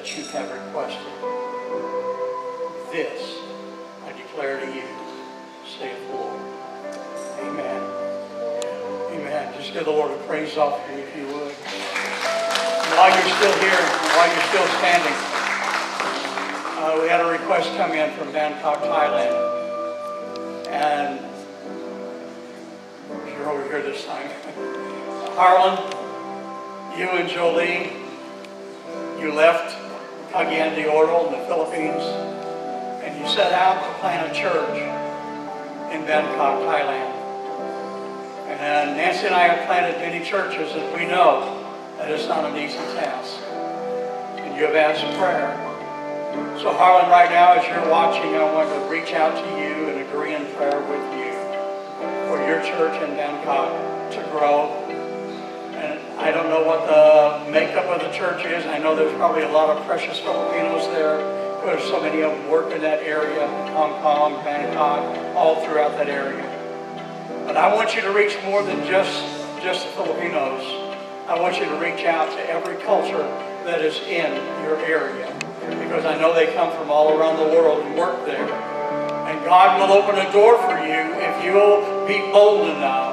that you have requested. This I declare to you, saith the Lord. Amen. Amen. Just give the Lord a praise offering if you would. And while you're still here, while you're still standing, uh, we had a request come in from Bangkok, Thailand. And you're over here this time. Harlan, you and Jolene, you left Cagayan de Oro in the Philippines, and you set out to plant a church in Bangkok, Thailand. And Nancy and I have planted many churches, and we know that it's not an easy task. And you have asked prayer. So Harlan, right now, as you're watching, I want to reach out to you and agree in prayer with you for your church in Bangkok to grow. I don't know what the makeup of the church is. I know there's probably a lot of precious Filipinos there because so many of them work in that area, Hong Kong, Bangkok, all throughout that area. But I want you to reach more than just, just the Filipinos. I want you to reach out to every culture that is in your area because I know they come from all around the world and work there. And God will open a door for you if you'll be bold enough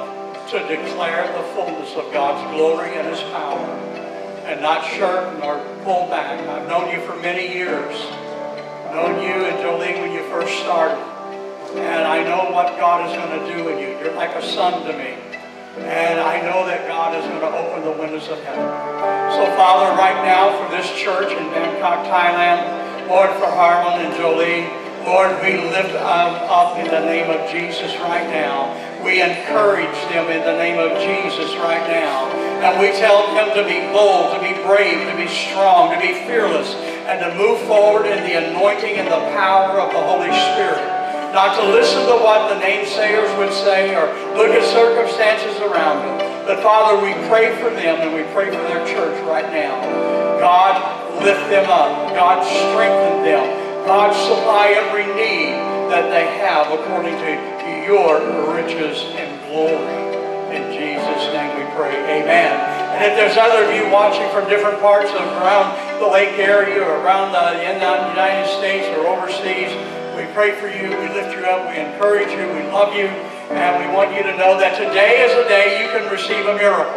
to declare the fullness of God's glory and His power and not shirk nor pull back. I've known you for many years. Known you and Jolene when you first started. And I know what God is going to do in you. You're like a son to me. And I know that God is going to open the windows of heaven. So, Father, right now for this church in Bangkok, Thailand, Lord, for Harlan and Jolene, Lord, we lift them up in the name of Jesus right now. We encourage them in the name of Jesus right now. And we tell them to be bold, to be brave, to be strong, to be fearless, and to move forward in the anointing and the power of the Holy Spirit not to listen to what the namesayers would say or look at circumstances around them. But Father, we pray for them and we pray for their church right now. God, lift them up. God, strengthen them. God, supply every need that they have according to your riches and glory. In Jesus' name we pray. Amen. And if there's other of you watching from different parts of around the lake area or around the United States or overseas, we pray for you. We lift you up. We encourage you. We love you. And we want you to know that today is a day you can receive a miracle.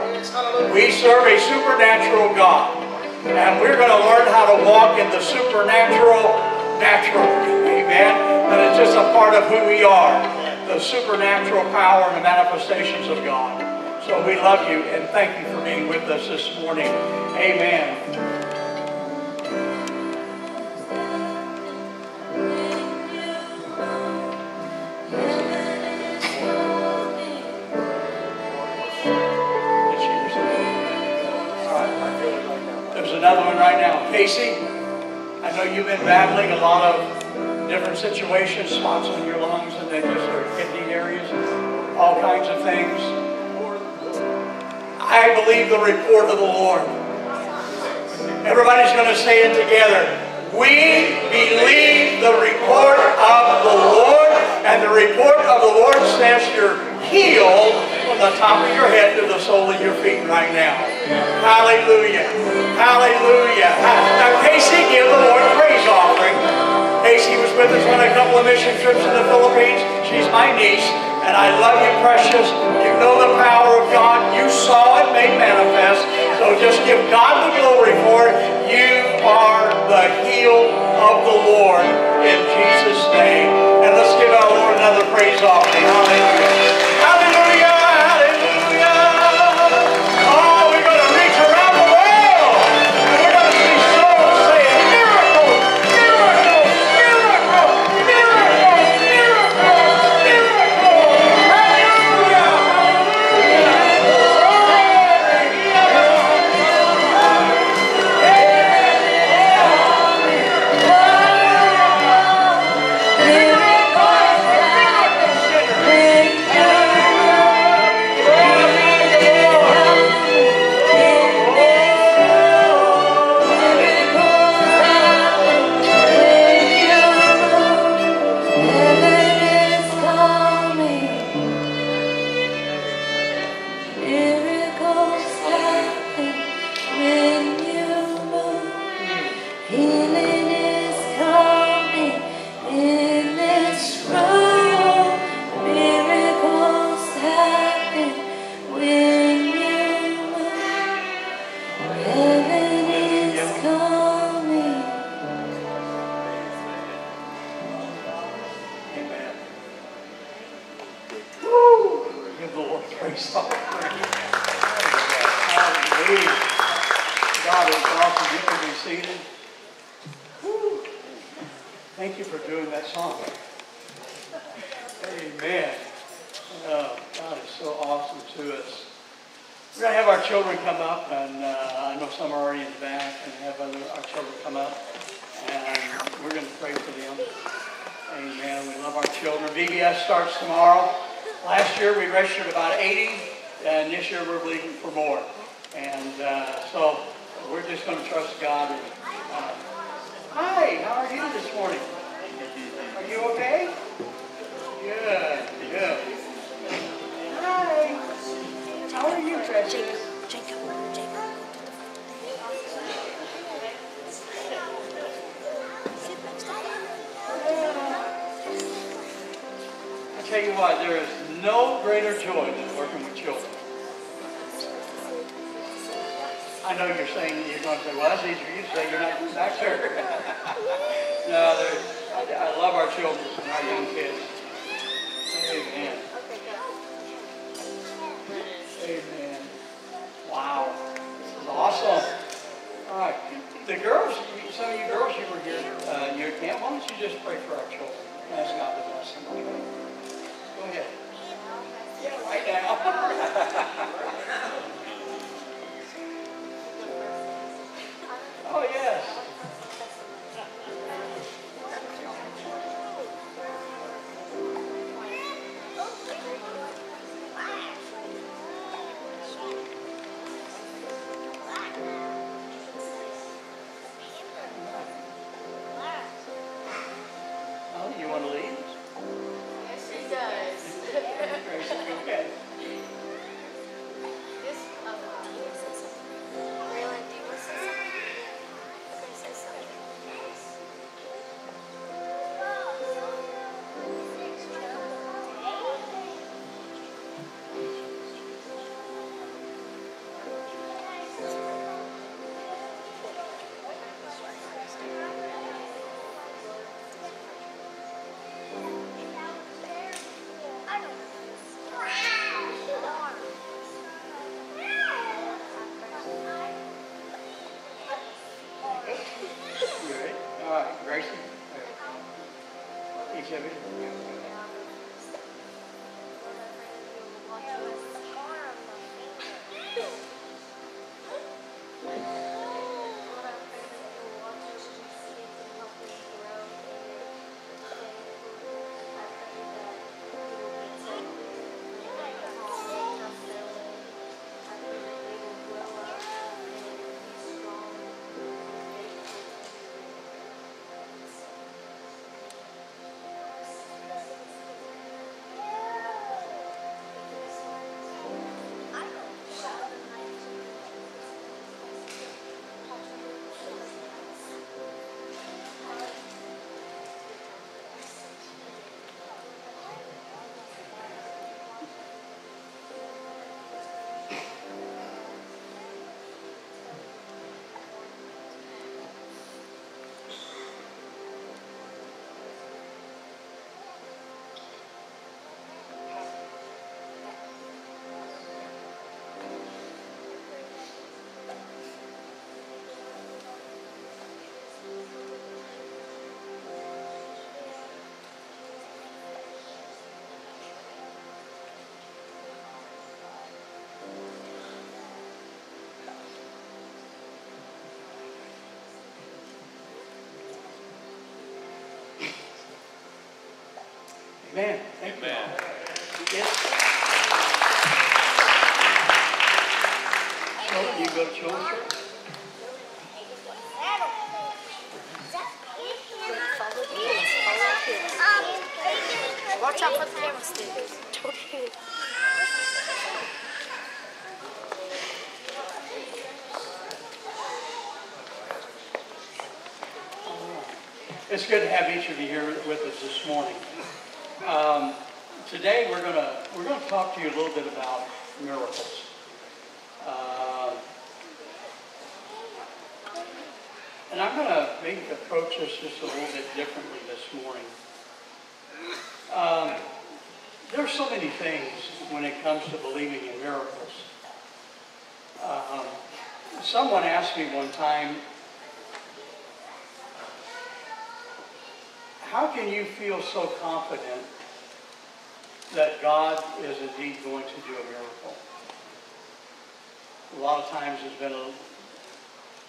We serve a supernatural God. And we're going to learn how to walk in the supernatural naturally. Amen. And it's just a part of who we are. The supernatural power and the manifestations of God. So we love you and thank you for being with us this morning. Amen. There's another one right now. Casey, I know you've been battling a lot of different situations, spots on your lungs and then just sort kidney areas, all kinds of things. I believe the report of the Lord. Everybody's going to say it together. We believe the report of the Lord, and the report of the Lord says you're healed from the top of your head to the sole of your feet right now. Hallelujah. Hallelujah. Now, Casey, give the Lord praise offering. Casey was with us on a couple of mission trips in the Philippines. She's my niece, and I love you, precious. You know the power of God. You saw it made manifest. So just give God the glory for it. You are the heel of the Lord in Jesus' name. And let's give our Lord another praise offering. Hallelujah. Come here. Yeah, right now. Amen. Thank Amen. you. Yes. you go? Watch out for the camera It's good to have each of you here with us this morning. Um, today we're gonna we're gonna talk to you a little bit about miracles. Uh, and I'm gonna maybe approach this just a little bit differently this morning. Um, there's so many things when it comes to believing in miracles. Um, someone asked me one time, how can you feel so confident that God is indeed going to do a miracle? A lot of times there's been a,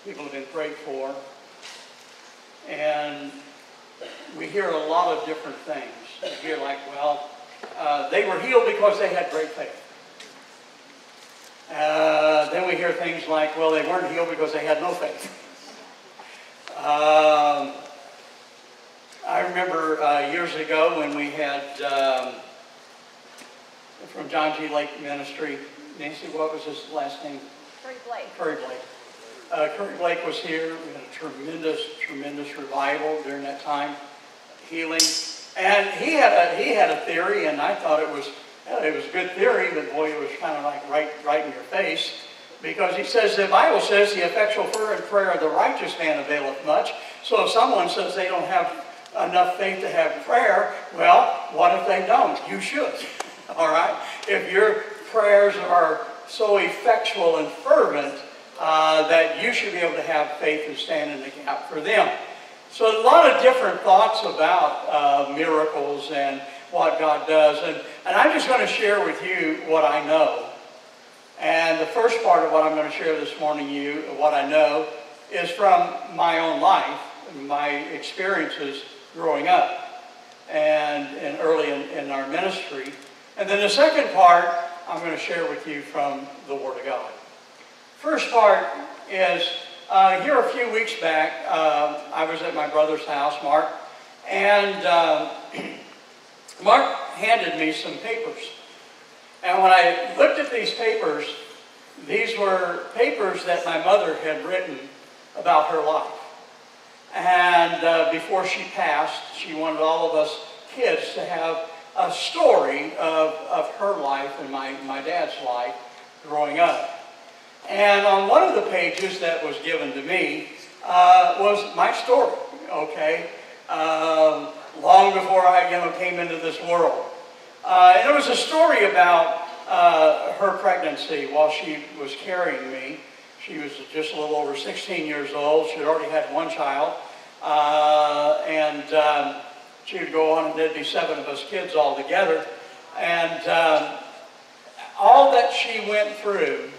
people have been prayed for, and we hear a lot of different things. We hear like, well, uh, they were healed because they had great faith. Uh, then we hear things like, well, they weren't healed because they had no faith. Um, I remember uh, years ago when we had um, from John G. Lake Ministry, Nancy, what was his last name? Curry Blake. Curry Blake. Uh, Curry Blake was here. We had a tremendous, tremendous revival during that time, healing. And he had a he had a theory, and I thought it was it was a good theory, but boy, it was kind of like right right in your face, because he says the Bible says the effectual fervent prayer of the righteous man availeth much. So if someone says they don't have enough faith to have prayer, well, what if they don't? You should. All right. If your prayers are so effectual and fervent uh, that you should be able to have faith and stand in the gap for them. So a lot of different thoughts about uh, miracles and what God does. And, and I'm just going to share with you what I know. And the first part of what I'm going to share this morning, you, what I know, is from my own life, my experiences growing up and, and early in, in our ministry. And then the second part, I'm going to share with you from the Word of God. First part is uh, here a few weeks back, uh, I was at my brother's house, Mark, and uh, Mark handed me some papers. And when I looked at these papers, these were papers that my mother had written about her life. And uh, before she passed, she wanted all of us kids to have a story of, of her life and my, my dad's life growing up. And on one of the pages that was given to me uh, was my story, okay? Um, long before I you know, came into this world. Uh, and it was a story about uh, her pregnancy while she was carrying me. She was just a little over 16 years old. She had already had one child. Uh, and um, she would go on and there'd be seven of us kids all together. And um, all that she went through,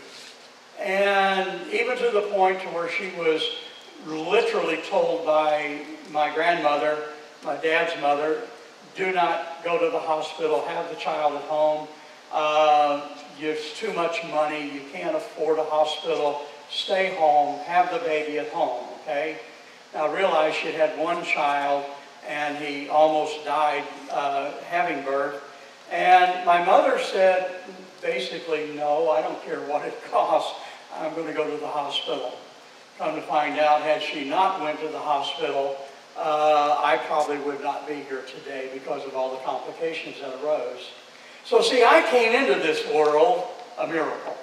and even to the point to where she was literally told by my grandmother, my dad's mother, do not go to the hospital, have the child at home. Uh, it's too much money, you can't afford a hospital, stay home, have the baby at home, okay? Now realize she had one child and he almost died uh, having birth. And my mother said, basically, no, I don't care what it costs. I'm going to go to the hospital. Come to find out, had she not went to the hospital, uh, I probably would not be here today because of all the complications that arose. So see, I came into this world a miracle.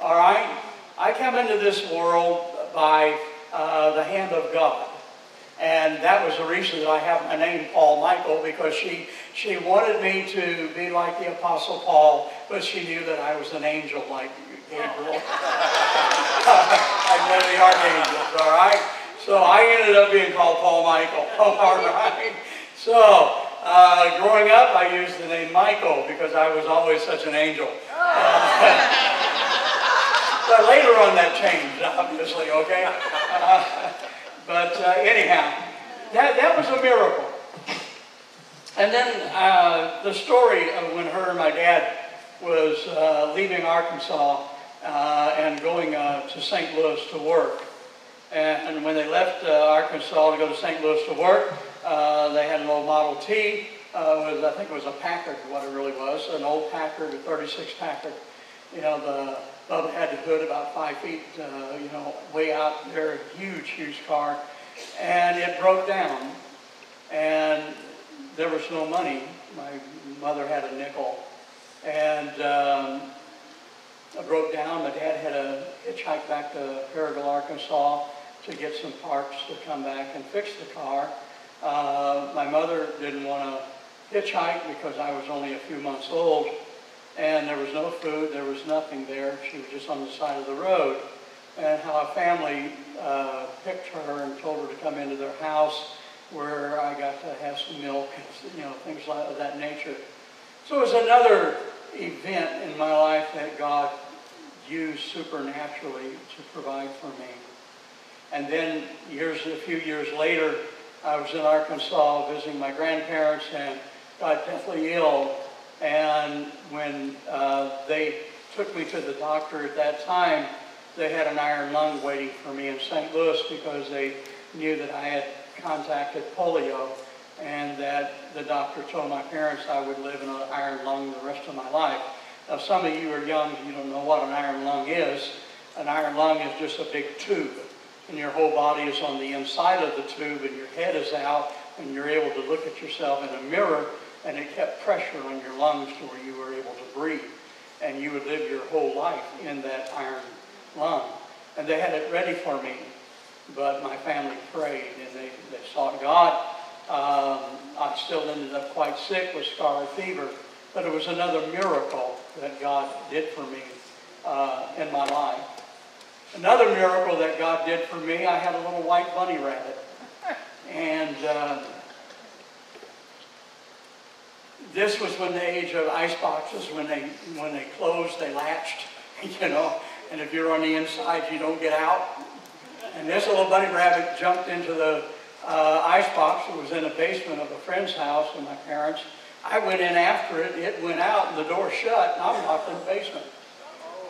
All right? I came into this world by uh, the hand of God. And that was the reason that I have my name Paul Michael because she, she wanted me to be like the Apostle Paul, but she knew that I was an angel like Gabriel. I'm one of the archangels, all right? So I ended up being called Paul Michael, all right? So uh, growing up, I used the name Michael because I was always such an angel. Uh, but later on that changed, obviously, okay? Uh, but uh, anyhow, that, that was a miracle. And then uh, the story of when her and my dad was uh, leaving Arkansas uh, and going uh, to St. Louis to work. And, when they left uh, Arkansas to go to St. Louis to work, they had an old Model T. was, I think it was a Packard, what it really was, an old Packard, a 36 Packard. You know, the Bubba had the hood about five feet, uh, you know, way out there, huge, huge car. And it broke down. and there was no money. My mother had a nickel, and um, I broke down. My dad had a hitchhike back to Paragould, Arkansas to get some parts to come back and fix the car. Uh, my mother didn't want to hitchhike because I was only a few months old, and there was no food, there was nothing there. She was just on the side of the road. And how a family uh, picked her and told her to come into their house where I got to have some milk and you know things like of that nature. So it was another event in my life that God used supernaturally to provide for me. And then years, a few years later, I was in Arkansas visiting my grandparents and got deathly ill. And when uh, they took me to the doctor at that time, they had an iron lung waiting for me in St. Louis because they knew that I had contacted polio and that the doctor told my parents I would live in an iron lung the rest of my life. Now some of you are young, you don't know what an iron lung is. An iron lung is just a big tube and your whole body is on the inside of the tube and your head is out and you're able to look at yourself in a mirror and it kept pressure on your lungs to where you were breathe and you would live your whole life in that iron lung. And they had it ready for me, but my family prayed and they, they sought God. Um, I still ended up quite sick with scarlet fever, but it was another miracle that God did for me uh, in my life. Another miracle that God did for me, I had a little white bunny rabbit. And uh, this was when the age of ice boxes, when they, when they closed, they latched, you know, and if you're on the inside, you don't get out. And this little bunny rabbit jumped into the uh, ice box. It was in the basement of a friend's house with my parents. I went in after it. It went out and the door shut, and I'm locked in the basement.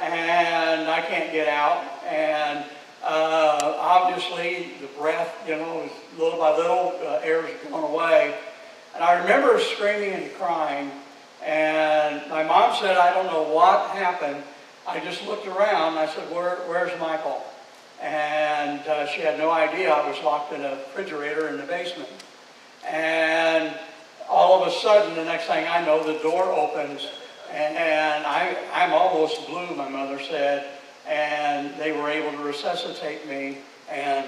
And I can't get out. And uh, obviously, the breath, you know, little by little, uh, air's going away. And I remember screaming and crying. And my mom said, I don't know what happened. I just looked around. I said, Where, where's Michael? And uh, she had no idea I was locked in a refrigerator in the basement. And all of a sudden, the next thing I know, the door opens. And I, I'm almost blue, my mother said. And they were able to resuscitate me. And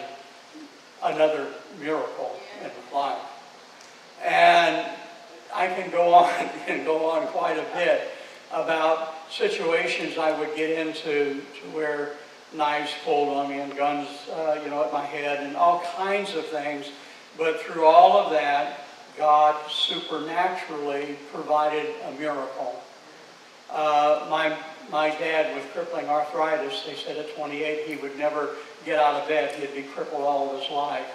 another miracle in life. And I can go on and go on quite a bit about situations I would get into to where knives pulled on me and guns, uh, you know, at my head and all kinds of things. But through all of that, God supernaturally provided a miracle. Uh, my, my dad with crippling arthritis, they said at 28 he would never get out of bed. He'd be crippled all of his life.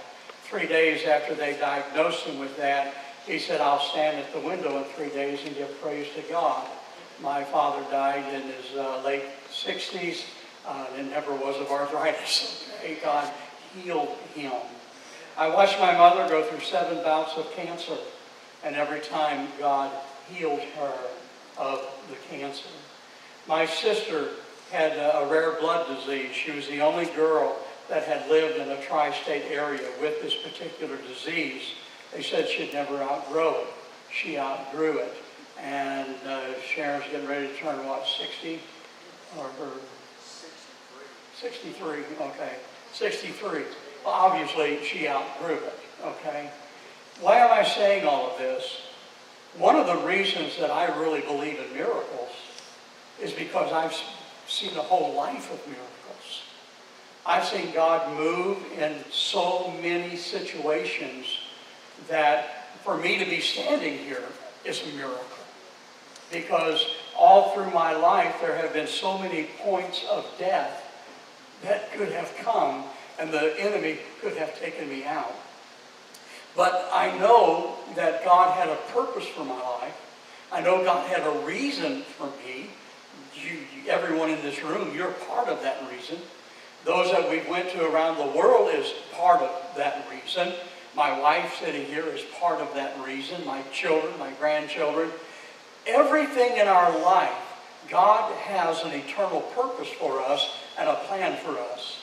Three days after they diagnosed him with that, he said, I'll stand at the window in three days and give praise to God. My father died in his uh, late 60s uh, and never was of arthritis. Okay, God healed him. I watched my mother go through seven bouts of cancer, and every time God healed her of the cancer. My sister had a rare blood disease. She was the only girl that had lived in a tri-state area with this particular disease. They said she'd never outgrow it. She outgrew it. And uh, Sharon's getting ready to turn, what, 60? Or her 63, okay. 63. Well, obviously, she outgrew it, okay? Why am I saying all of this? One of the reasons that I really believe in miracles is because I've seen a whole life of miracles. I've seen God move in so many situations that for me to be standing here is a miracle. Because all through my life there have been so many points of death that could have come and the enemy could have taken me out. But I know that God had a purpose for my life. I know God had a reason for me. You, everyone in this room, you're part of that reason. Those that we went to around the world is part of that reason. My wife sitting here is part of that reason. My children, my grandchildren. Everything in our life, God has an eternal purpose for us and a plan for us.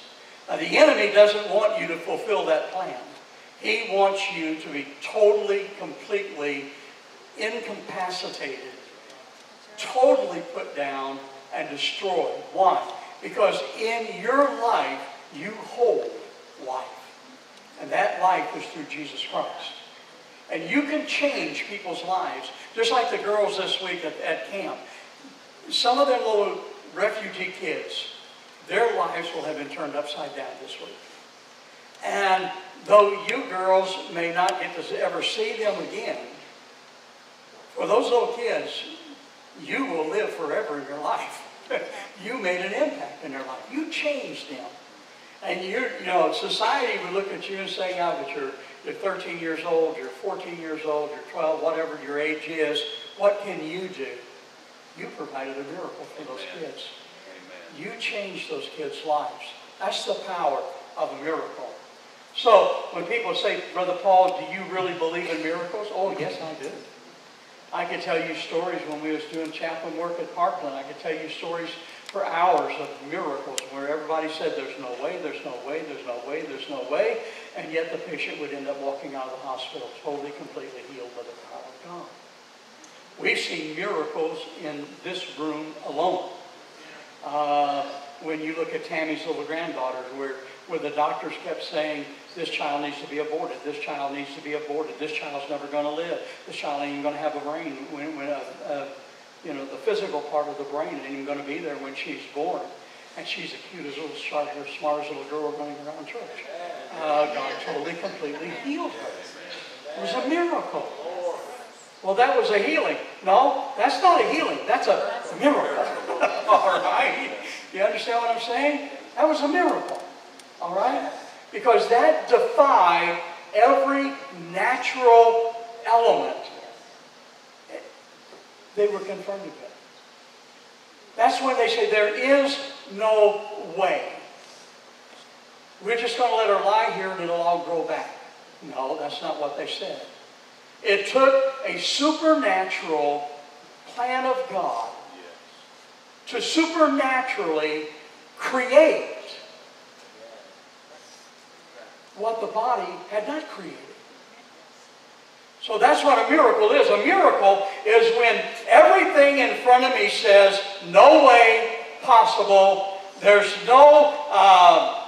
Now, the enemy doesn't want you to fulfill that plan. He wants you to be totally, completely incapacitated, totally put down and destroyed. Why? Because in your life, you hold life. And that life is through Jesus Christ. And you can change people's lives. Just like the girls this week at, at camp. Some of them little refugee kids, their lives will have been turned upside down this week. And though you girls may not get to ever see them again, for those little kids, you will live forever in your life. you made an impact in their life. You changed them. And you you know, society would look at you and say, yeah, but you're, you're 13 years old, you're 14 years old, you're 12, whatever your age is. What can you do? You provided a miracle for those kids. You changed those kids' lives. That's the power of a miracle. So when people say, Brother Paul, do you really believe in miracles? Oh, yes, I do. I could tell you stories when we was doing chaplain work at Parkland. I could tell you stories for hours of miracles where everybody said, there's no way, there's no way, there's no way, there's no way. And yet the patient would end up walking out of the hospital totally, completely healed by the power of God. We've seen miracles in this room alone. Uh, when you look at Tammy's little granddaughter, where, where the doctors kept saying, this child needs to be aborted, this child needs to be aborted, this child's never going to live, this child ain't even going to have a brain, when, when a, a, you know, the physical part of the brain ain't even going to be there when she's born. And she's the cutest little, sharp, smartest little girl running around church. Uh, God totally, completely healed her. It was a miracle. Well, that was a healing. No, that's not a healing. That's a miracle. All right? You understand what I'm saying? That was a miracle. All right? Because that defied every natural element they were confronted with. That's when they say there is no way. We're just going to let her lie here and it'll all grow back. No, that's not what they said. It took a supernatural plan of God to supernaturally create what the body had not created. So that's what a miracle is. A miracle is when everything in front of me says, no way possible, there's no uh,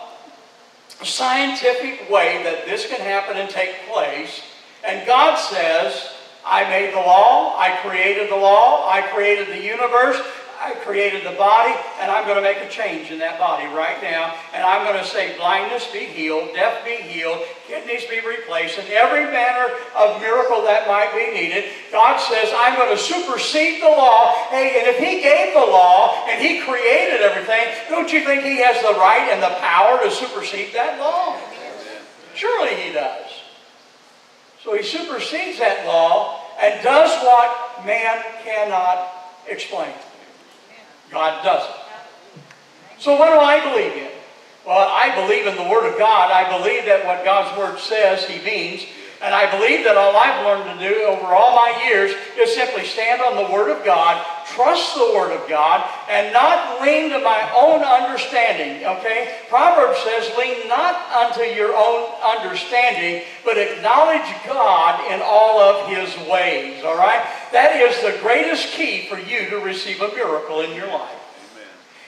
scientific way that this can happen and take place. And God says, I made the law, I created the law, I created the universe, I created the body, and I'm going to make a change in that body right now. And I'm going to say blindness be healed, deaf be healed, kidneys be replaced, and every manner of miracle that might be needed. God says, I'm going to supersede the law. Hey, and if He gave the law and He created everything, don't you think He has the right and the power to supersede that law? Surely He does. So He supersedes that law and does what man cannot explain. God doesn't. So what do I believe in? Well, I believe in the Word of God. I believe that what God's Word says, He means. And I believe that all I've learned to do over all my years is simply stand on the Word of God, trust the Word of God, and not lean to my own understanding. Okay? Proverbs says, lean not unto your own understanding, but acknowledge God in all of His ways. All right? That is the greatest key for you to receive a miracle in your life.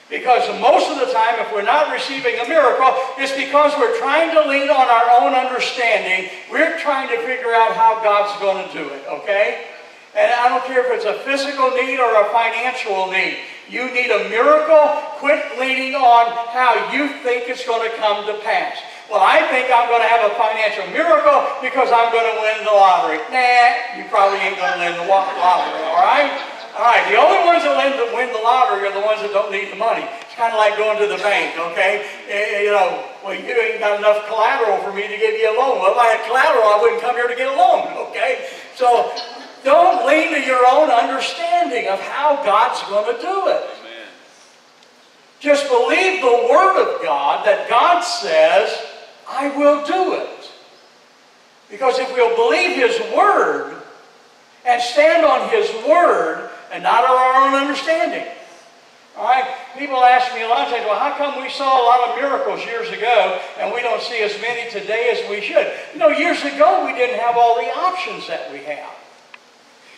Because most of the time, if we're not receiving a miracle, it's because we're trying to lean on our own understanding. We're trying to figure out how God's going to do it, okay? And I don't care if it's a physical need or a financial need. You need a miracle. Quit leaning on how you think it's going to come to pass. Well, I think I'm going to have a financial miracle because I'm going to win the lottery. Nah, you probably ain't going to win the lottery, all right? All right, the only ones that win the lottery are the ones that don't need the money. It's kind of like going to the bank, okay? Eh, eh, you know, well, you ain't got enough collateral for me to give you a loan. Well, if I had collateral, I wouldn't come here to get a loan, okay? So don't lean to your own understanding of how God's going to do it. Just believe the Word of God that God says, I will do it. Because if we'll believe His Word and stand on His Word, and not our own understanding. All right? people ask me a lot of times, well, how come we saw a lot of miracles years ago and we don't see as many today as we should? You know, years ago we didn't have all the options that we have.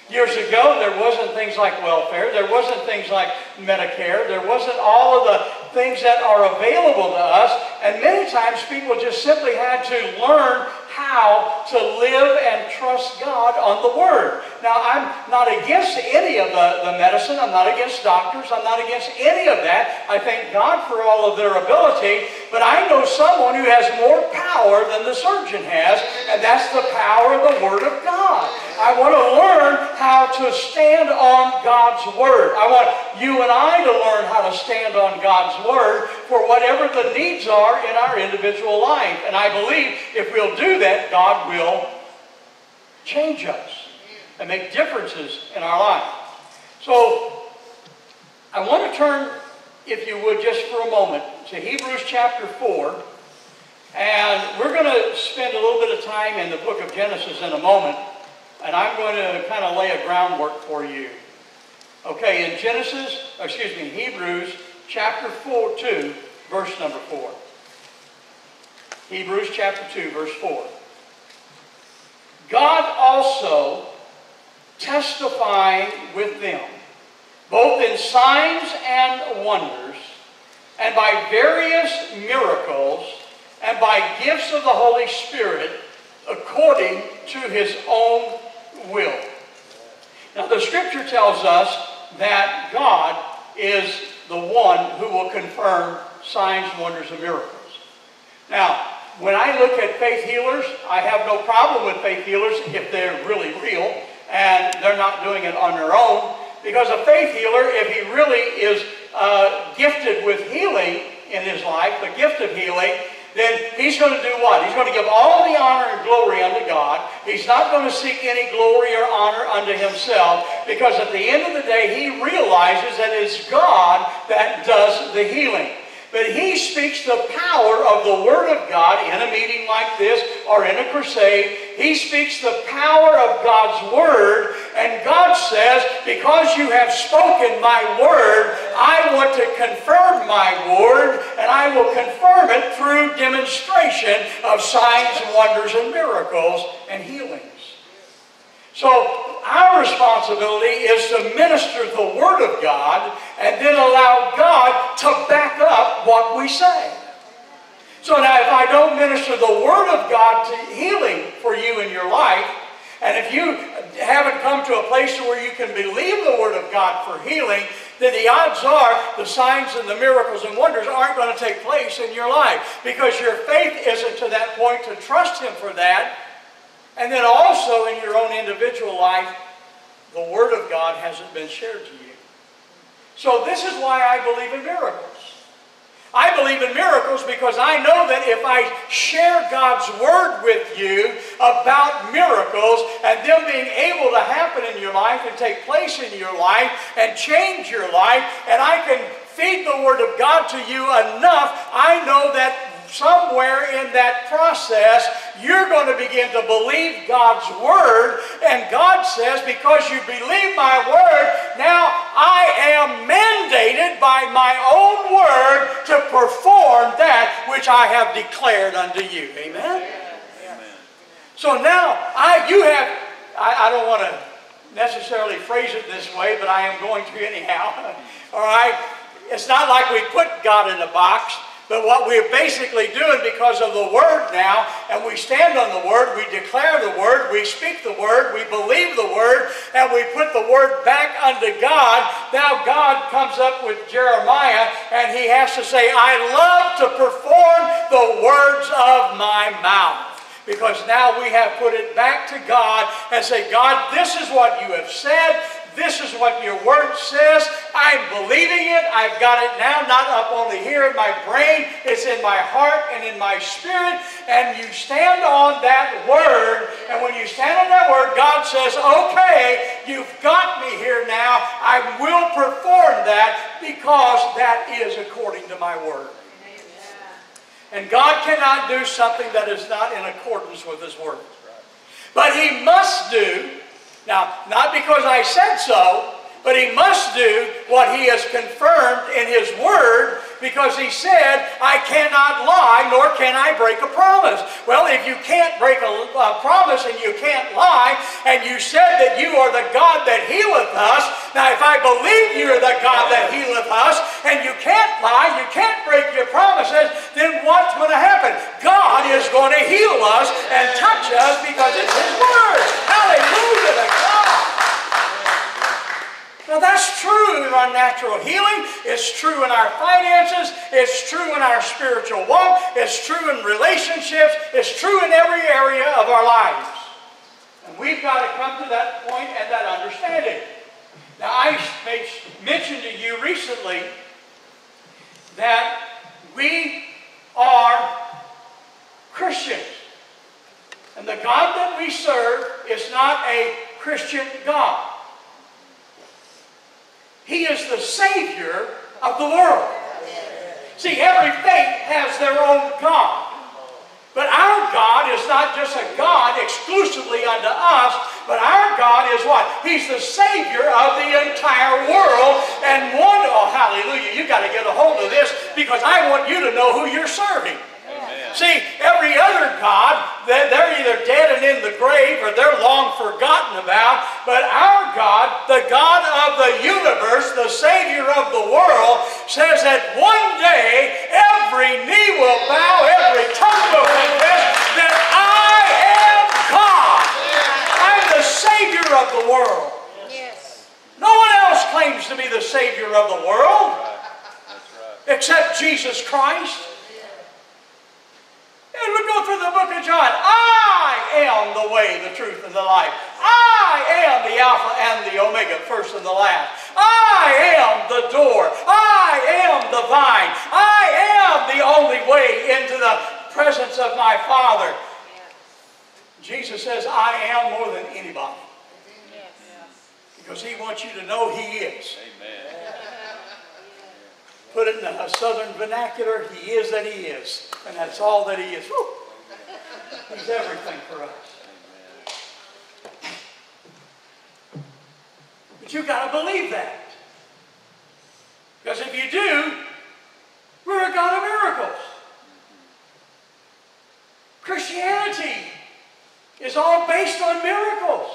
Years ago, there wasn't things like welfare, there wasn't things like Medicare, there wasn't all of the things that are available to us, and many times people just simply had to learn how to live and trust God on the Word. Now, I'm not against any of the, the medicine. I'm not against doctors. I'm not against any of that. I thank God for all of their ability. But I know someone who has more power than the surgeon has, and that's the power of the Word of God. I want to learn how to stand on God's Word. I want you and I to learn how to stand on God's Word for whatever the needs are in our individual life. And I believe if we'll do that, God will change us and make differences in our life. So I want to turn, if you would, just for a moment to Hebrews chapter 4. And we're going to spend a little bit of time in the book of Genesis in a moment. And I'm going to kind of lay a groundwork for you. Okay, in Genesis, uh, excuse me, Hebrews chapter 4, 2, verse number 4. Hebrews chapter 2, verse 4. God also testifying with them, both in signs and wonders, and by various miracles, and by gifts of the Holy Spirit, according to his own will. Now, the scripture tells us that God is the one who will confirm signs, wonders, and miracles. Now, when I look at faith healers, I have no problem with faith healers if they're really real and they're not doing it on their own. Because a faith healer, if he really is uh, gifted with healing in his life, the gift of healing, then he's going to do what? He's going to give all the honor and glory unto God. He's not going to seek any glory or honor unto himself because at the end of the day, he realizes that it's God that does the healing. But he speaks the power of the Word of God in a meeting like this or in a crusade. He speaks the power of God's Word, and God says, Because you have spoken my Word, I want to confirm my Word, and I will confirm it through demonstration of signs, and wonders, and miracles and healings. So our responsibility is to minister the Word of God and then allow God to back up what we say. So now if I don't minister the Word of God to healing for you in your life, and if you haven't come to a place where you can believe the Word of God for healing, then the odds are the signs and the miracles and wonders aren't going to take place in your life because your faith isn't to that point to trust Him for that. And then also in your own individual life, the Word of God hasn't been shared to you. So this is why I believe in miracles. I believe in miracles because I know that if I share God's Word with you about miracles and them being able to happen in your life and take place in your life and change your life, and I can feed the Word of God to you enough, I know that somewhere in that process, you're going to begin to believe God's Word. And God says, because you believe my Word, now I am mandated by my own Word to perform that which I have declared unto you. Amen? Amen. So now, I, you have, I, I don't want to necessarily phrase it this way, but I am going to anyhow. All right? It's not like we put God in a box. But what we're basically doing because of the Word now, and we stand on the Word, we declare the Word, we speak the Word, we believe the Word, and we put the Word back unto God. Now God comes up with Jeremiah, and he has to say, I love to perform the words of my mouth. Because now we have put it back to God and say, God, this is what you have said. This is what your word says. I'm believing it. I've got it now, not up only here in my brain, it's in my heart and in my spirit. And you stand on that word. And when you stand on that word, God says, okay, you've got me here now. I will perform that because that is according to my word. And God cannot do something that is not in accordance with His Word. But He must do now, not because I said so, but he must do what he has confirmed in his word because he said, I cannot lie, nor can I break a promise. Well, if you can't break a, a promise and you can't lie, and you said that you are the God that healeth us, now if I believe you are the God that healeth us, and you can't lie, you can't break your promises, then what's going to happen? God is going to heal us and touch us because it's his word. Hallelujah to God. Now that's true in our natural healing. It's true in our finances. It's true in our spiritual walk. It's true in relationships. It's true in every area of our lives. And we've got to come to that point and that understanding. Now I made mention to you recently that we are Christians. And the God that we serve is not a Christian God. He is the Savior of the world. See, every faith has their own God. But our God is not just a God exclusively unto us, but our God is what? He's the Savior of the entire world. And one, oh, hallelujah, you've got to get a hold of this because I want you to know who you're serving. See, every other God, they're either dead and in the grave or they're long forgotten about. But our God, the God of the universe, the Savior of the world, says that one day every knee will bow, every tongue will confess that I am God. I'm the Savior of the world. Yes. No one else claims to be the Savior of the world except Jesus Christ. And we go through the book of John. I am the way, the truth, and the life. I am the Alpha and the Omega, first and the last. I am the door. I am the vine. I am the only way into the presence of my Father. Jesus says, I am more than anybody. Because he wants you to know he is. Put it in a southern vernacular, he is that he is. And that's all that he is. Whew. He's everything for us. But you've got to believe that. Because if you do, we're a God of miracles. Christianity is all based on miracles.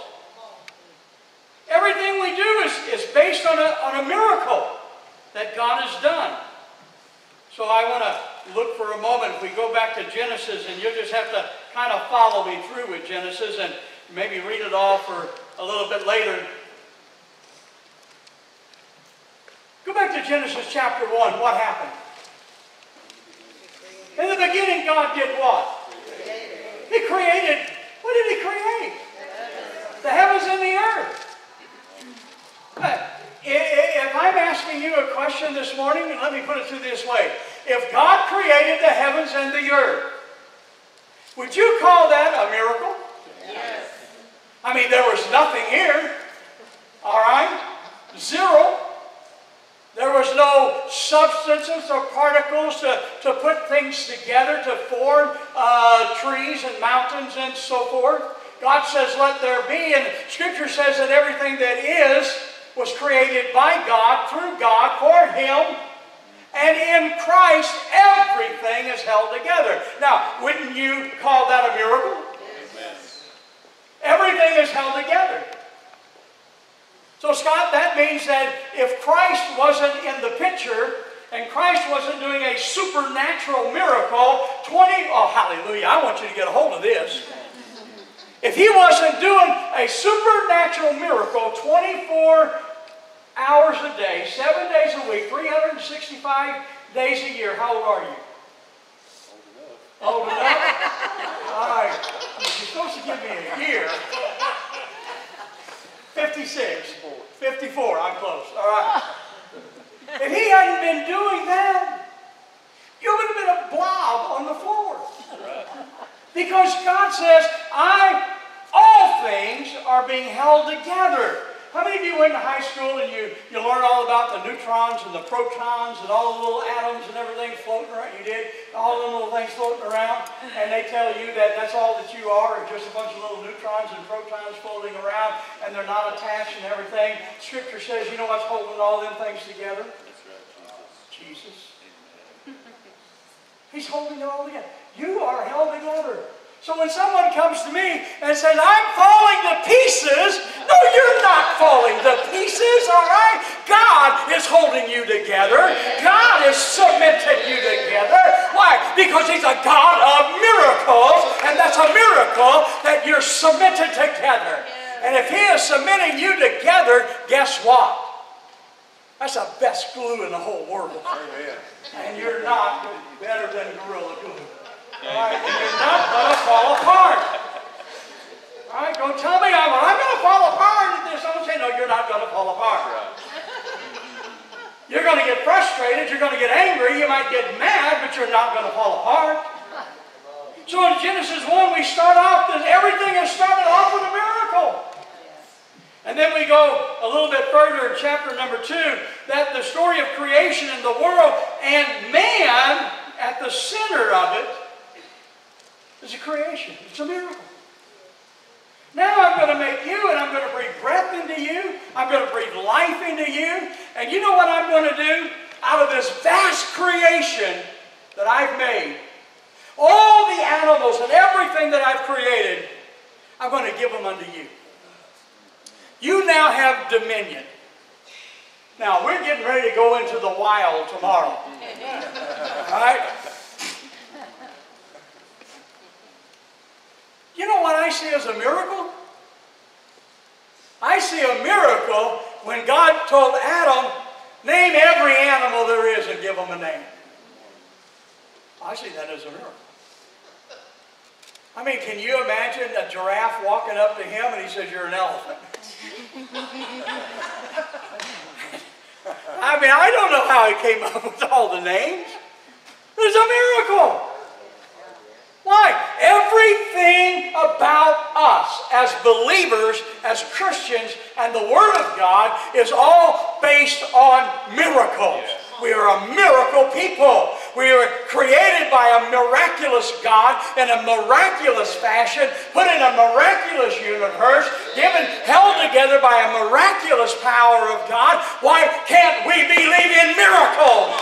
Everything we do is, is based on a, on a miracle that God has done. So I want to look for a moment. If we go back to Genesis, and you'll just have to kind of follow me through with Genesis and maybe read it all for a little bit later. Go back to Genesis chapter 1. What happened? In the beginning, God did what? He created, what did He create? The heavens and the earth. If I'm asking you a question this morning, let me put it to this way. If God created the heavens and the earth, would you call that a miracle? Yes. I mean, there was nothing here. All right? Zero. There was no substances or particles to, to put things together to form uh, trees and mountains and so forth. God says, let there be. And Scripture says that everything that is was created by God, through God, for Him. And in Christ, everything is held together. Now, wouldn't you call that a miracle? Amen. Everything is held together. So, Scott, that means that if Christ wasn't in the picture, and Christ wasn't doing a supernatural miracle, 20, oh, hallelujah, I want you to get a hold of this. If he wasn't doing a supernatural miracle 24 hours a day, seven days a week, 365 days a year, how old are you? Old enough. Old enough? All right. You're supposed to give me a year. 56. 54. I'm close. All right. If he hadn't been doing that, you would have been a blob on the floor. Because God says, I, things are being held together How many of you went to high school and you, you learned all about the neutrons and the protons and all the little atoms and everything floating around? You did? All the little things floating around? And they tell you that that's all that you are, is just a bunch of little neutrons and protons floating around and they're not attached and everything. Scripture says, you know what's holding all them things together? Jesus. He's holding it all together. You are held together. So when someone comes to me and says, I'm falling to pieces, no, you're not falling to pieces, all right? God is holding you together. God has cemented you together. Why? Because He's a God of miracles, and that's a miracle that you're cemented together. And if He is cementing you together, guess what? That's the best glue in the whole world. And you're not better than Gorilla Glue. You're not going to fall apart. All right, don't tell me I'm, I'm going to fall apart. And someone say, no, you're not going to fall apart. You're going to get frustrated. You're going to get angry. You might get mad, but you're not going to fall apart. So in Genesis 1, we start off, everything is started off with a miracle. And then we go a little bit further in chapter number 2, that the story of creation in the world and man at the center of it is a creation. It's a miracle. Now I'm going to make you and I'm going to breathe breath into you. I'm going to breathe life into you. And you know what I'm going to do? Out of this vast creation that I've made, all the animals and everything that I've created, I'm going to give them unto you. You now have dominion. Now, we're getting ready to go into the wild tomorrow. All right? You know what I see as a miracle? I see a miracle when God told Adam, name every animal there is and give them a name. I see that as a miracle. I mean, can you imagine a giraffe walking up to him and he says, You're an elephant? I mean, I don't know how he came up with all the names. It's a miracle. Everything about us as believers, as Christians, and the Word of God is all based on miracles. We are a miracle people. We are created by a miraculous God in a miraculous fashion, put in a miraculous universe, given, held together by a miraculous power of God. Why can't we believe in miracles?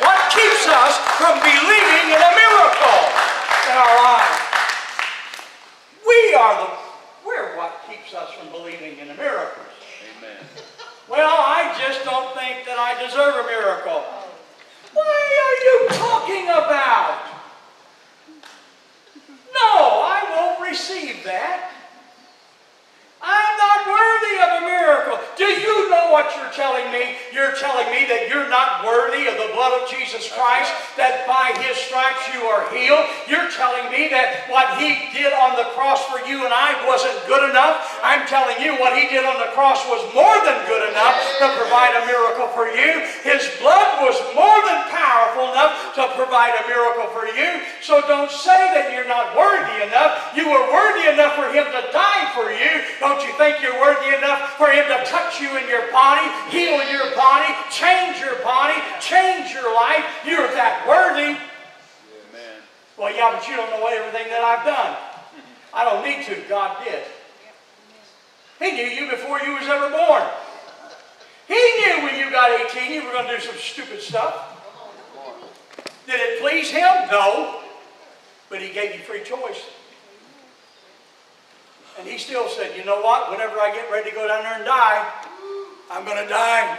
What keeps us from believing in a miracle in our lives? We are the, we're what keeps us from believing in the miracles. Amen. Well, I just don't think that I deserve a miracle. What are you talking about? No, I won't receive that. I'm not worthy of a miracle. Do you know what you're telling me? You're telling me that you're not worthy of the blood of Jesus Christ, that by His stripes you are healed. You're telling me that what He did on the cross for you and I wasn't good enough. I'm telling you what He did on the cross was more than good enough to provide a miracle for you. His blood was more than powerful enough to provide a miracle for you. So don't say that you're not worthy enough. You were worthy enough for Him to die for you. You think you're worthy enough for Him to touch you in your body, heal your body, change your body, change your life? You're that worthy. Amen. Well, yeah, but you don't know everything that I've done. I don't need to. God did. He knew you before you was ever born. He knew when you got 18 you were going to do some stupid stuff. Did it please him? No. But he gave you free choice. And he still said, you know what? Whenever I get ready to go down there and die, I'm going to die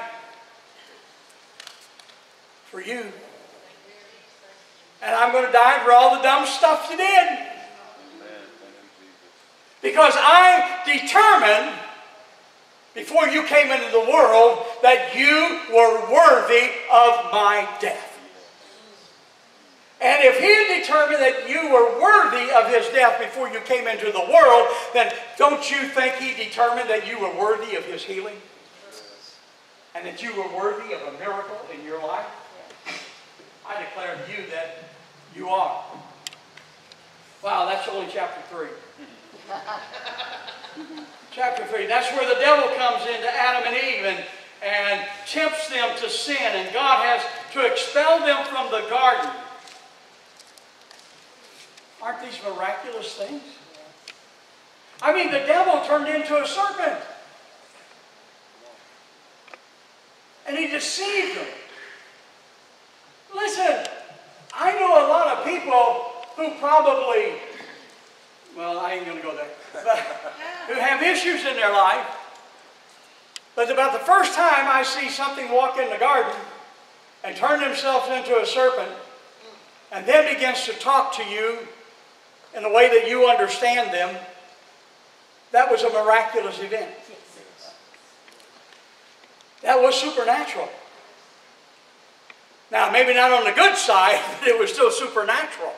for you. And I'm going to die for all the dumb stuff you did. Because I determined before you came into the world that you were worthy of my death. And if he had determined that you were worthy of his death before you came into the world, then don't you think he determined that you were worthy of his healing? And that you were worthy of a miracle in your life? I declare to you that you are. Wow, that's only chapter 3. Chapter 3. That's where the devil comes into Adam and Eve and, and tempts them to sin, and God has to expel them from the garden. Aren't these miraculous things? I mean, the devil turned into a serpent. And he deceived them. Listen, I know a lot of people who probably, well, I ain't going to go there, but who have issues in their life. But about the first time I see something walk in the garden and turn themselves into a serpent and then begins to talk to you in the way that you understand them, that was a miraculous event. That was supernatural. Now, maybe not on the good side, but it was still supernatural.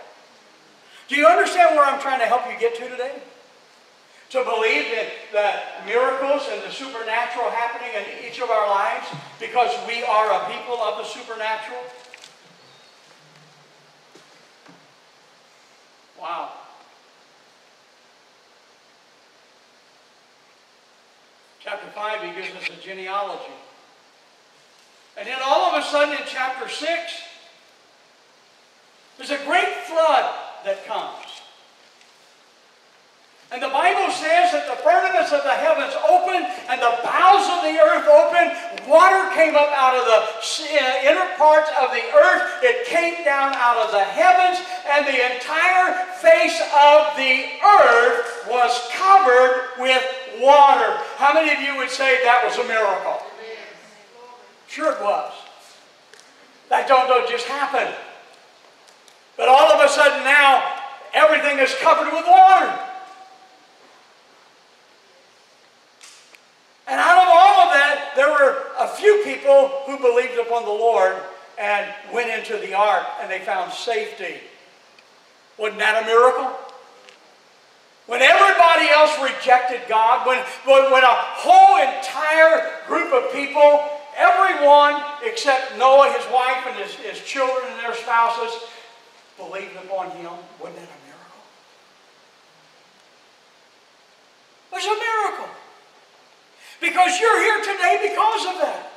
Do you understand where I'm trying to help you get to today? To believe that the miracles and the supernatural happening in each of our lives because we are a people of the supernatural? Wow. Chapter 5, he gives us a genealogy. And then all of a sudden in chapter 6, there's a great flood that comes. And the Bible says that the firmaments of the heavens opened and the bowels of the earth opened. Water came up out of the uh, inner parts of the earth. It came down out of the heavens, and the entire face of the earth was covered with water. How many of you would say that was a miracle? Sure it was. That don't, just happen. But all of a sudden now, everything is covered with water. And out of all of that, there were a few people who believed upon the Lord and went into the ark and they found safety. Wasn't that a miracle? When everybody else rejected God, when, when, when a whole entire group of people, everyone except Noah, his wife, and his, his children and their spouses, believed upon him, wasn't that a miracle? It was a miracle. Because you're here today because of that.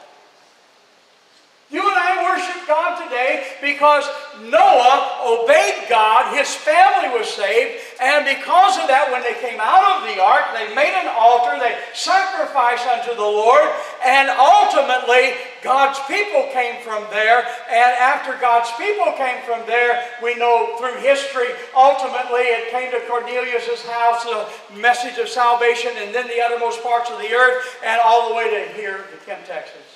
You and I worship God today because Noah obeyed God, his family was saved, and because of that, when they came out of the ark, they made an altar, they sacrificed unto the Lord, and ultimately, God's people came from there, and after God's people came from there, we know through history, ultimately it came to Cornelius' house, the message of salvation, and then the uttermost parts of the earth, and all the way to here, to Kemp, Texas.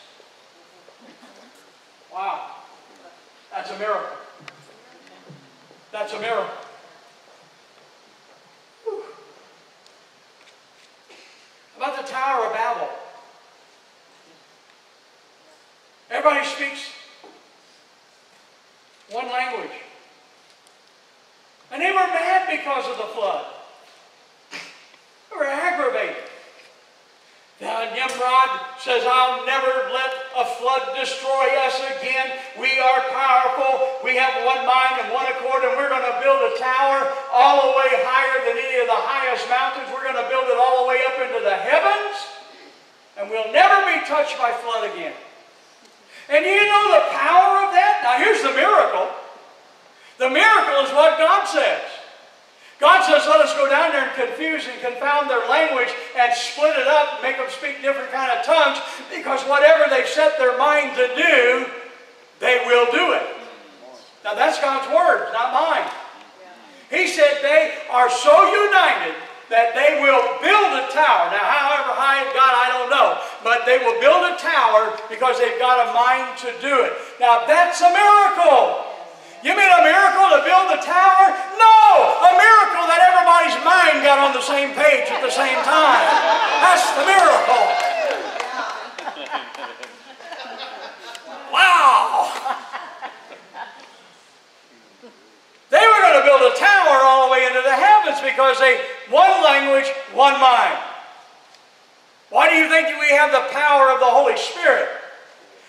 Wow. That's a miracle. That's a miracle. Whew. About the Tower of Babel. Everybody speaks one language. And they were mad because of the flood. They were aggravated. Now, Nimrod says, I'll never let a flood destroy us again. We are powerful. We have one mind and one accord, and we're going to build a tower all the way higher than any of the highest mountains. We're going to build it all the way up into the heavens, and we'll never be touched by flood again. And you know the power of that? Now, here's the miracle. The miracle is what God says. God says, let us go down there and confuse and confound their language and split it up, and make them speak different kind of tongues, because whatever they've set their mind to do, they will do it. Now that's God's word, not mine. He said they are so united that they will build a tower. Now, however high it got, I don't know. But they will build a tower because they've got a mind to do it. Now, that's a miracle. You mean a miracle to build the tower? No! A miracle that everybody's mind got on the same page at the same time. That's the miracle. Wow! They were going to build a tower all the way into the heavens because they, one language, one mind. Why do you think we have the power of the Holy Spirit?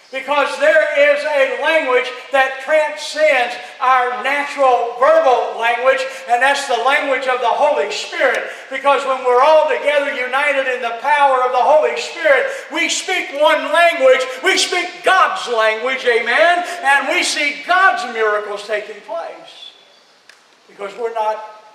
Because there is a language that transcends our natural verbal language, and that's the language of the Holy Spirit. Because when we're all together united in the power of the Holy Spirit, we speak one language, we speak God's language, amen, and we see God's miracles taking place. Because we're not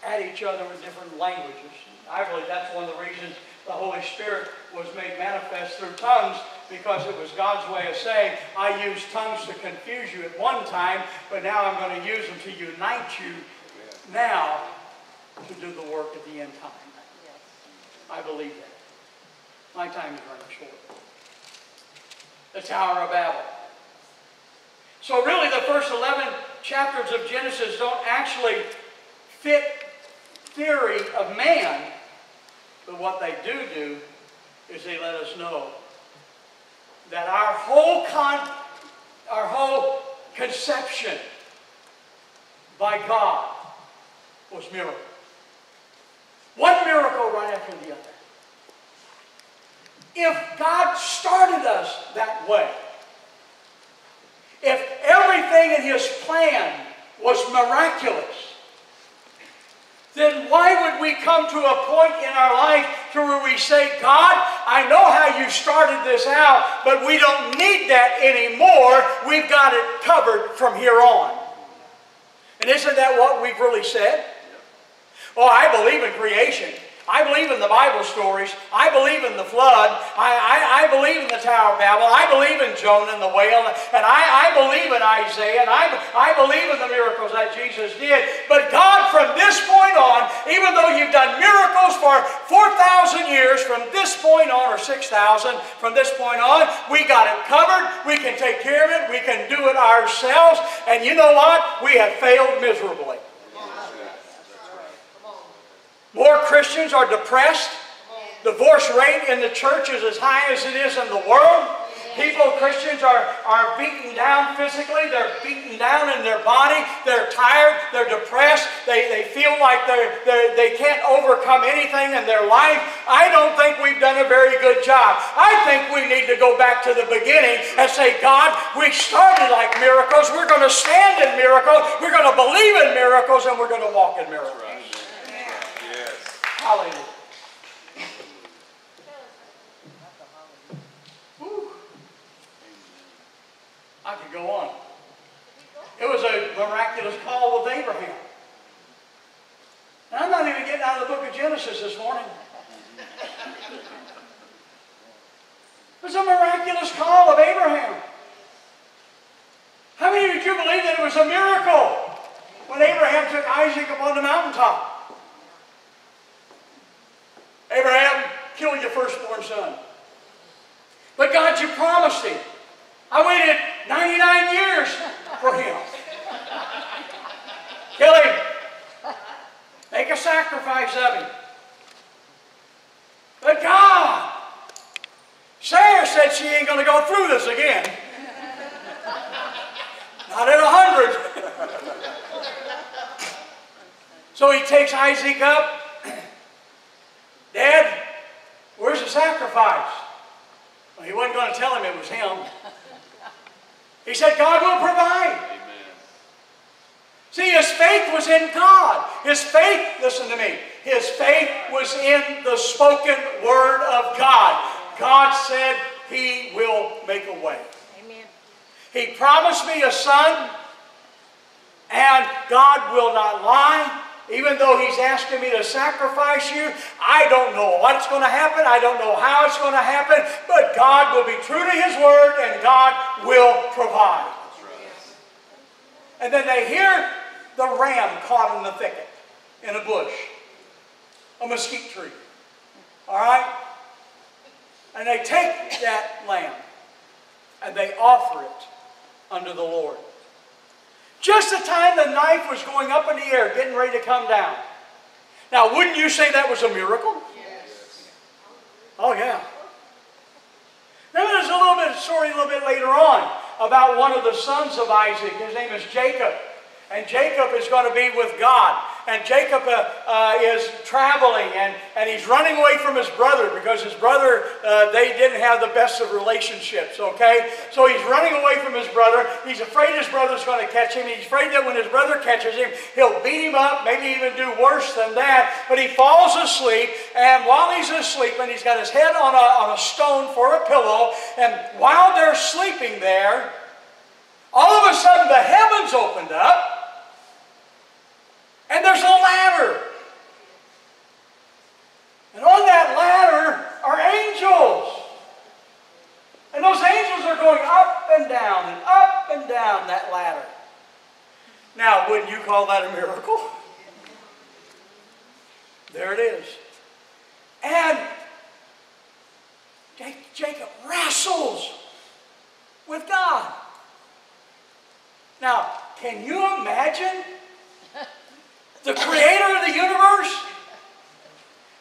at each other with different languages. I believe that's one of the reasons the Holy Spirit was made manifest through tongues because it was God's way of saying, I used tongues to confuse you at one time, but now I'm going to use them to unite you now to do the work at the end time. I believe that. My time is running short. The Tower of Babel. So really the first 11 chapters of Genesis don't actually fit theory of man, but what they do do is they let us know that our whole con, our whole conception by God was miracle. One miracle right after the other. If God started us that way, if everything in His plan was miraculous, then why would we come to a point in our life to where we say, God, I know how you started this out, but we don't need that anymore. We've got it covered from here on. And isn't that what we've really said? Oh, I believe in creation. I believe in the Bible stories. I believe in the flood. I, I, I believe in the Tower of Babel. I believe in Jonah and the whale. And I, I believe in Isaiah. And I, I believe in the miracles that Jesus did. But God, from this point on, even though you've done miracles for 4,000 years, from this point on, or 6,000, from this point on, we got it covered. We can take care of it. We can do it ourselves. And you know what? We have failed miserably. More Christians are depressed. Divorce rate in the church is as high as it is in the world. People, Christians, are, are beaten down physically. They're beaten down in their body. They're tired. They're depressed. They, they feel like they're, they're, they can't overcome anything in their life. I don't think we've done a very good job. I think we need to go back to the beginning and say, God, we started like miracles. We're going to stand in miracles. We're going to believe in miracles, and we're going to walk in miracles. Hallelujah. I could go on. It was a miraculous call with Abraham. And I'm not even getting out of the book of Genesis this morning. It was a miraculous call of Abraham. How many of you believe that it was a miracle when Abraham took Isaac up on the mountaintop? Abraham, kill your firstborn son. But God, you promised him. I waited 99 years for him. Kill him. Make a sacrifice of him. But God, Sarah said she ain't going to go through this again. Not at a hundred. so he takes Isaac up. Dad, where's the sacrifice? Well, he wasn't going to tell him it was him. He said, God will provide. Amen. See, his faith was in God. His faith, listen to me, his faith was in the spoken word of God. God said he will make a way. Amen. He promised me a son, and God will not lie. Even though he's asking me to sacrifice you, I don't know what's going to happen. I don't know how it's going to happen. But God will be true to his word and God will provide. And then they hear the ram caught in the thicket, in a bush, a mesquite tree. All right? And they take that lamb and they offer it unto the Lord. Just the time the knife was going up in the air, getting ready to come down. Now, wouldn't you say that was a miracle? Yes. Oh, yeah. Then there's a little bit of story a little bit later on about one of the sons of Isaac. His name is Jacob. And Jacob is going to be with God. And Jacob uh, uh, is traveling and, and he's running away from his brother because his brother, uh, they didn't have the best of relationships, okay? So he's running away from his brother. He's afraid his brother's going to catch him. He's afraid that when his brother catches him, he'll beat him up, maybe even do worse than that. But he falls asleep, and while he's asleep, and he's got his head on a, on a stone for a pillow, and while they're sleeping there, all of a sudden the heavens opened up, and there's a ladder. And on that ladder are angels. And those angels are going up and down and up and down that ladder. Now, wouldn't you call that a miracle? There it is. And Jacob wrestles with God. Now, can you imagine the creator of the universe?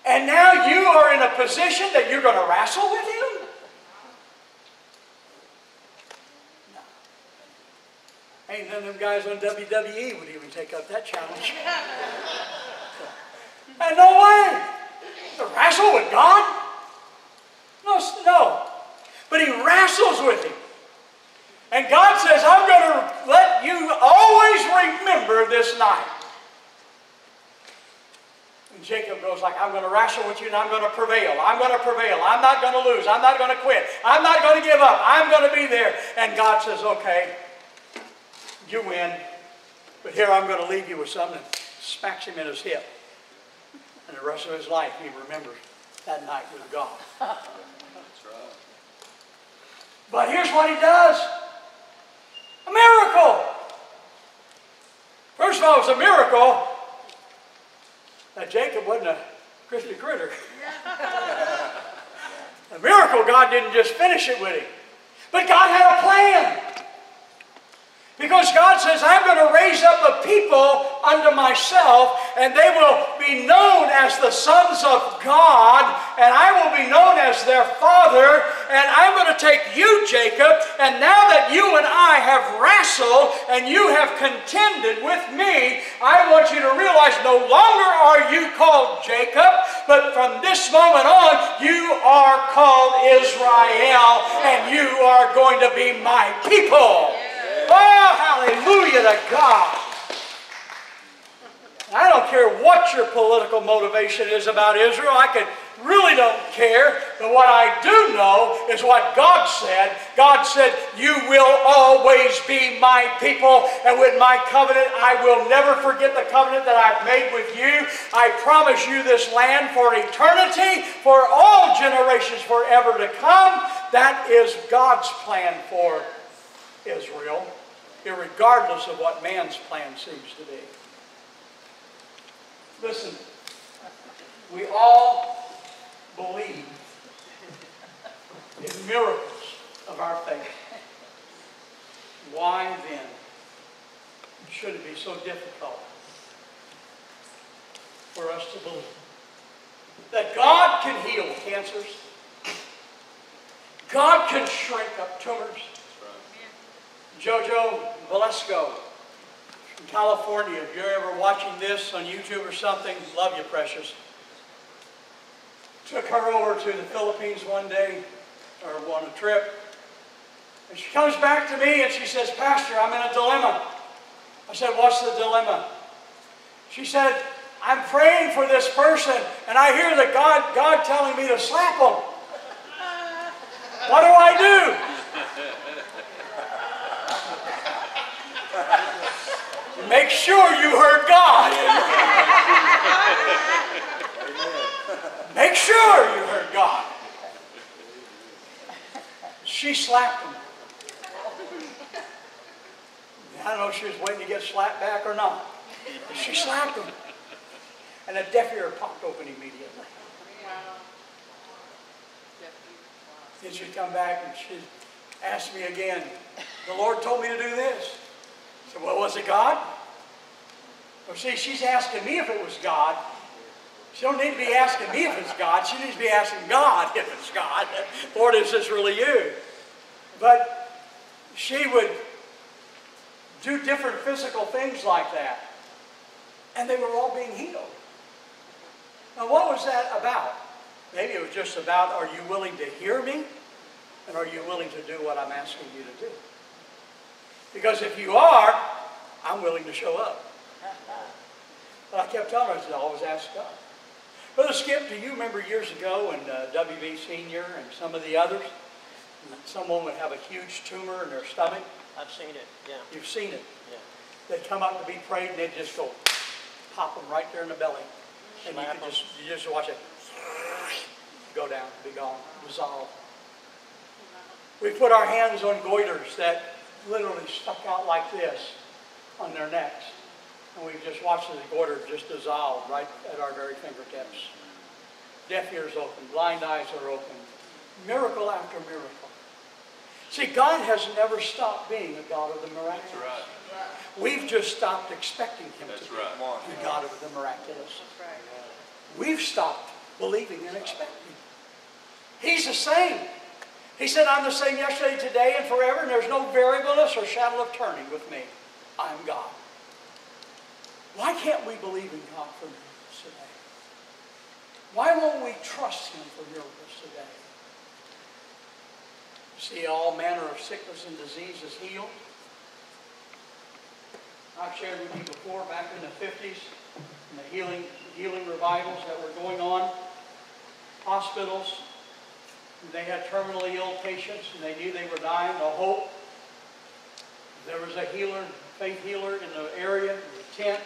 And now you are in a position that you're going to wrestle with him? No. Ain't none of them guys on WWE would even take up that challenge. and no way. To wrestle with God? No, no. But he wrestles with him. And God says, I'm going to let you always remember this night. Jacob goes like, I'm going to wrestle with you and I'm going to prevail. I'm going to prevail. I'm not going to lose. I'm not going to quit. I'm not going to give up. I'm going to be there. And God says, okay, you win. But here I'm going to leave you with something smacks him in his hip. And the rest of his life he remembers that night with God. But here's what he does. A miracle. First of all, it's a miracle that Jacob wasn't a Christian critter. a miracle God didn't just finish it with him. But God had a plan. Because God says, I'm going to raise up a people unto myself, and they will be known as the sons of God, and I will be known as their father, and I'm going to take you, Jacob, and now that you and I have wrestled and you have contended with me, I want you to realize no longer are you called Jacob, but from this moment on, you are called Israel, and you are going to be my people. Oh, hallelujah to God. I don't care what your political motivation is about Israel. I really don't care. But what I do know is what God said. God said, You will always be my people, and with my covenant, I will never forget the covenant that I've made with you. I promise you this land for eternity, for all generations forever to come. That is God's plan for Israel, regardless of what man's plan seems to be. Listen, we all believe in miracles of our faith. Why then should it be so difficult for us to believe that God can heal cancers? God can shrink up tumors. Jojo Valesco from California, if you're ever watching this on YouTube or something, love you, precious. Took her over to the Philippines one day, or on a trip. And she comes back to me and she says, Pastor, I'm in a dilemma. I said, What's the dilemma? She said, I'm praying for this person and I hear the God, God telling me to slap him. What do I do? Make sure you heard God. Make sure you heard God. She slapped him. I don't know if she was waiting to get slapped back or not. She slapped him. And a deaf ear popped open immediately. Then she'd come back and she'd ask me again, the Lord told me to do this. I said, well, was it God? Well, see, she's asking me if it was God. She don't need to be asking me if it's God. She needs to be asking God if it's God. Lord, is this really you? But she would do different physical things like that. And they were all being healed. Now, what was that about? Maybe it was just about are you willing to hear me? And are you willing to do what I'm asking you to do? Because if you are, I'm willing to show up. But I kept telling her, I said, always ask God. Brother Skip, do you remember years ago when uh, WB Senior and some of the others, someone would have a huge tumor in their stomach? I've seen it, yeah, You've seen it. yeah. They'd come up to be prayed and they'd just go pop them right there in the belly. And you could just, you just watch it go down, be gone, dissolve. We put our hands on goiters that literally stuck out like this on their necks. And we just watched the goiter just dissolve right at our very fingertips. Deaf ears open, blind eyes are open. Miracle after miracle. See, God has never stopped being a God of the miraculous. That's right. We've just stopped expecting him That's to be right. the God of the miraculous. We've stopped believing and expecting. He's the same. He said, I'm the same yesterday, today, and forever, and there's no variableness or shadow of turning with me. I'm God. Why can't we believe in God for miracles today? Why won't we trust Him for miracles today? See, all manner of sickness and disease is healed. I've shared with you before, back in the 50s, in the healing, healing revivals that were going on, hospitals, they had terminally ill patients, and they knew they were dying, no hope. There was a healer, faith healer in the area, in the tent.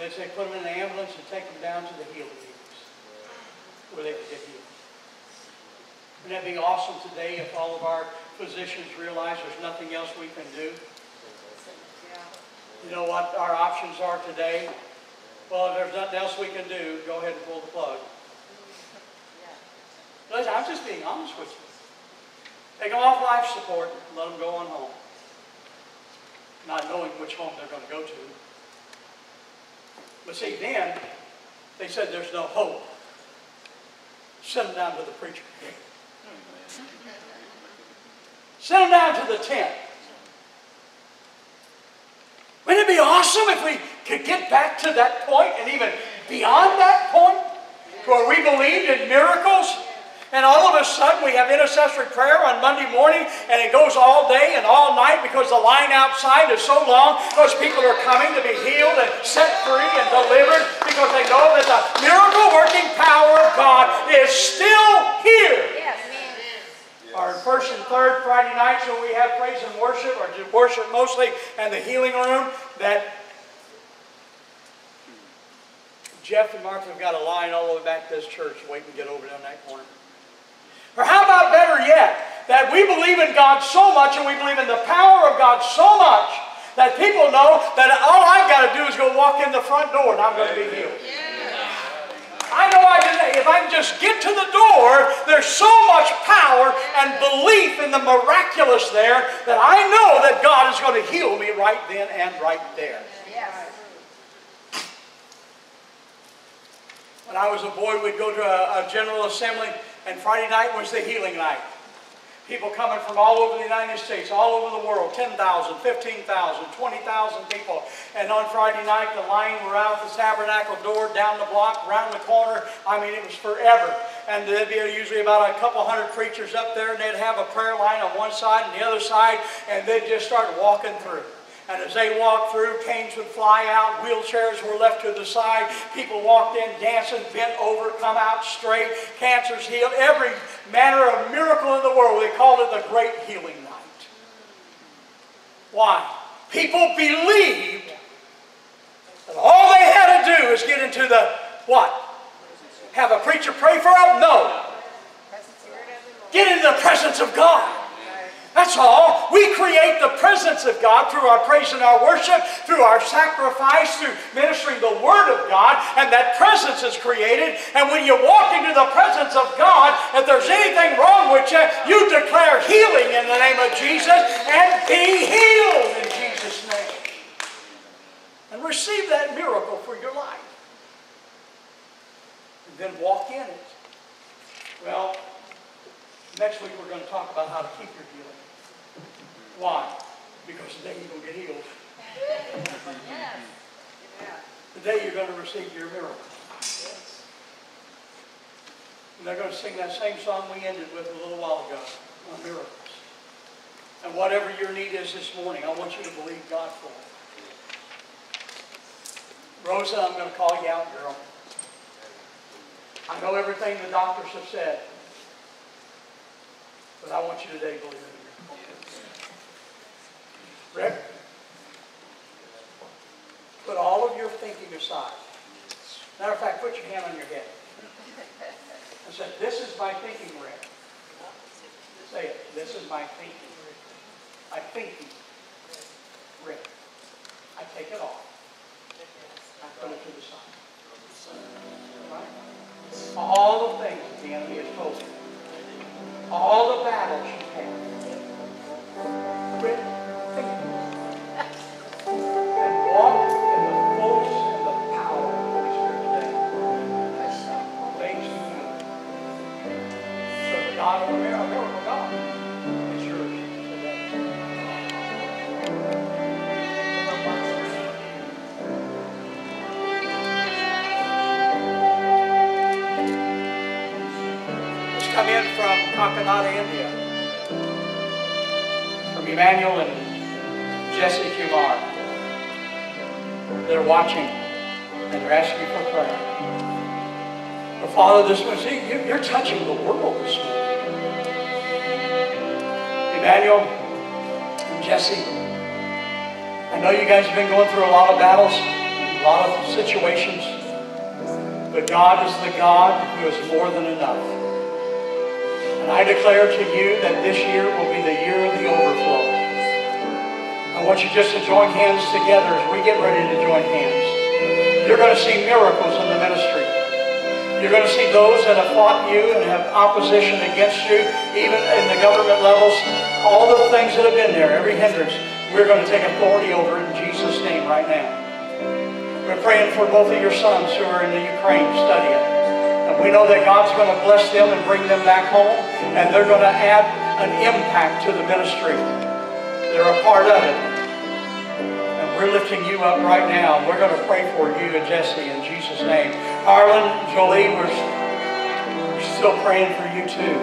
They'd say, put them in the ambulance and take them down to the healing units, where they could get healed. Wouldn't that be awesome today if all of our physicians realize there's nothing else we can do? You know what our options are today? Well, if there's nothing else we can do, go ahead and pull the plug. Listen, I'm just being honest with you. Take them off life support and let them go on home. Not knowing which home they're going to go to. But see, then, they said there's no hope. Send them down to the preacher. Send them down to the tent. Wouldn't it be awesome if we could get back to that point and even beyond that point where we believed in miracles? And all of a sudden we have intercessory prayer on Monday morning and it goes all day and all night because the line outside is so long. Those people are coming to be healed and set free and delivered because they know that the miracle working power of God is still here. Our first and third Friday nights when we have praise and worship, or just worship mostly, and the healing room, that Jeff and Martha have got a line all the way back to this church waiting to get over down that corner. Or how about better yet, that we believe in God so much and we believe in the power of God so much that people know that all I've got to do is go walk in the front door and I'm going to be healed. I know I can, if I can just get to the door, there's so much power and belief in the miraculous there that I know that God is going to heal me right then and right there. When I was a boy, we'd go to a, a general assembly, and Friday night was the healing night. People coming from all over the United States, all over the world, 10,000, 15,000, 20,000 people. And on Friday night, the line were out the tabernacle door, down the block, around the corner. I mean, it was forever. And there'd be usually about a couple hundred preachers up there, and they'd have a prayer line on one side and the other side, and they'd just start walking through. And as they walked through, canes would fly out, wheelchairs were left to the side, people walked in dancing, bent over, come out straight, cancers healed, every manner of miracle in the world. They called it the Great Healing Night. Why? People believed that all they had to do is get into the what? Have a preacher pray for them? No. Get into the presence of God. That's all. We create the presence of God through our praise and our worship, through our sacrifice, through ministering the Word of God, and that presence is created. And when you walk into the presence of God, if there's anything wrong with you, you declare healing in the name of Jesus and be healed in Jesus' name. And receive that miracle for your life. And then walk in it. Well, next week we're going to talk about how to keep your. Why? Because then you're going to get healed. Yes. Today you're going to receive your miracle. Yes. And they're going to sing that same song we ended with a little while ago on miracles. And whatever your need is this morning, I want you to believe God for it. Rosa, I'm going to call you out, girl. I know everything the doctors have said, but I want you today to believe it. Rick, put all of your thinking aside. Matter of fact, put your hand on your head. And say, this is my thinking, Rick. Say it, this is my thinking. My thinking, Rick. I take it off. I put it to the side. Right? All the things that the enemy has told you. All the battles you have. From India. From Emmanuel and Jesse Kumar. They're watching and they're asking for prayer. But Father, this was you- you're touching the world this morning. Emmanuel and Jesse, I know you guys have been going through a lot of battles, a lot of situations, but God is the God who is more than enough. I declare to you that this year will be the year of the overflow. I want you just to join hands together as we get ready to join hands. You're going to see miracles in the ministry. You're going to see those that have fought you and have opposition against you, even in the government levels, all the things that have been there, every hindrance, we're going to take authority over in Jesus' name right now. We're praying for both of your sons who are in the Ukraine studying. We know that God's going to bless them and bring them back home, and they're going to add an impact to the ministry. They're a part of it. And we're lifting you up right now. We're going to pray for you and Jesse in Jesus' name. Harlan, Jolie, we're, we're still praying for you too.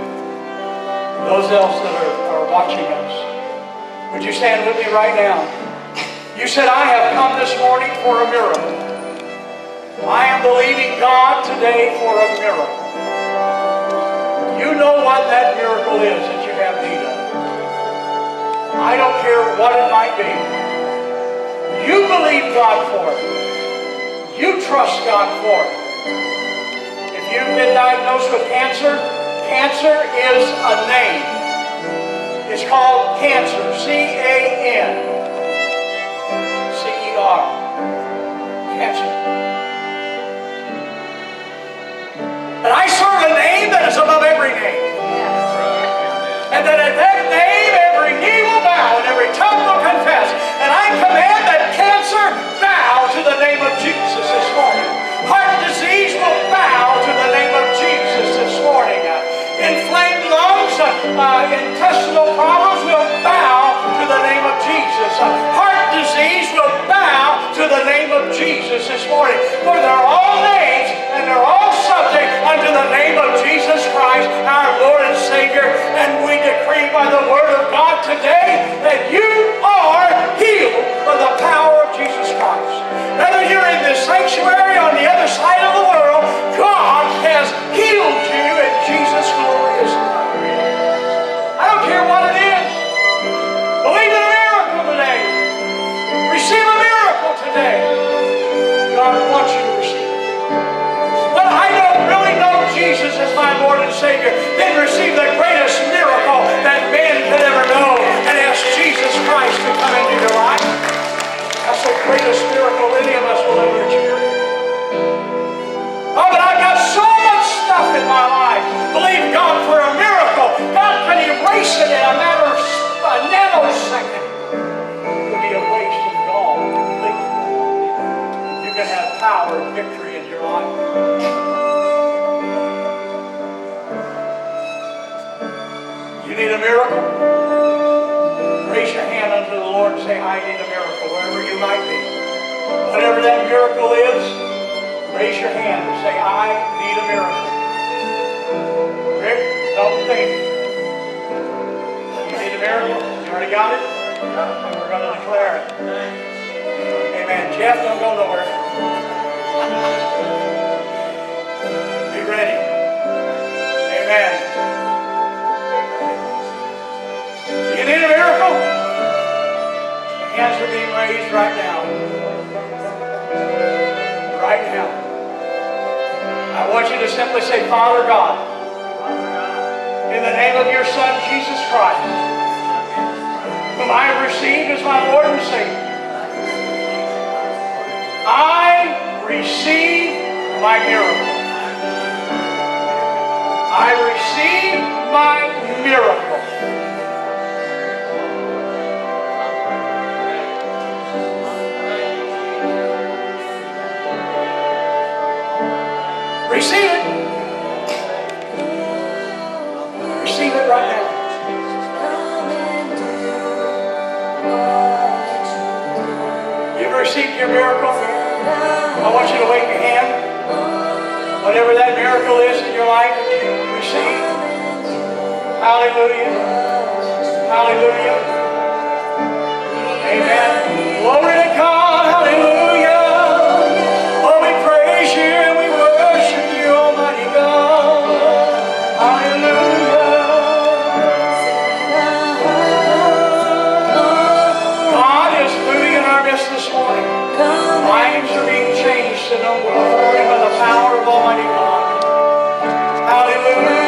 Those else that are, are watching us. Would you stand with me right now? You said, I have come this morning for a miracle. I am believing God today for a miracle. You know what that miracle is that you have need of. I don't care what it might be. You believe God for it. You trust God for it. If you've been diagnosed with cancer, cancer is a name. It's called cancer. C-A-N. C-E-R. Cancer. But I serve a name that is above every name. And that at that name every knee will bow and every tongue will confess. And I command that cancer bow to the name of Jesus this morning. Heart disease will bow to the name of Jesus this morning. Inflamed lungs, uh, uh, intestinal problems will bow to the name of Jesus. Heart to the name of Jesus this morning. For they're all names and they're all subject unto the name of Jesus Christ, our Lord and Savior. And we decree by the word of God today that you are healed by the power of Jesus Christ. Whether you're in this sanctuary on the other side of the world, God has healed you my Lord and Savior. Then receive the greatest miracle that man could ever know and ask Jesus Christ to come into your life. I need a miracle, wherever you might be. Whatever that miracle is, raise your hand and say, I need a miracle. Rick, don't think. You need a miracle? You already got it? And we're going to declare it. Amen. Jeff, don't go nowhere. Be ready. Amen. Hands are being raised right now. Right now. I want you to simply say, Father God, in the name of your Son, Jesus Christ, whom I have received as my Lord and Savior, I receive my miracle. I receive my miracle. Miracle is in your life receive. Hallelujah. Hallelujah. Amen. Glory to God. Hallelujah. Oh, we praise you and we worship you, Almighty God. Hallelujah. God is moving in our midst this morning. Lives are being changed to know the glory by the power of Almighty God. Hallelujah.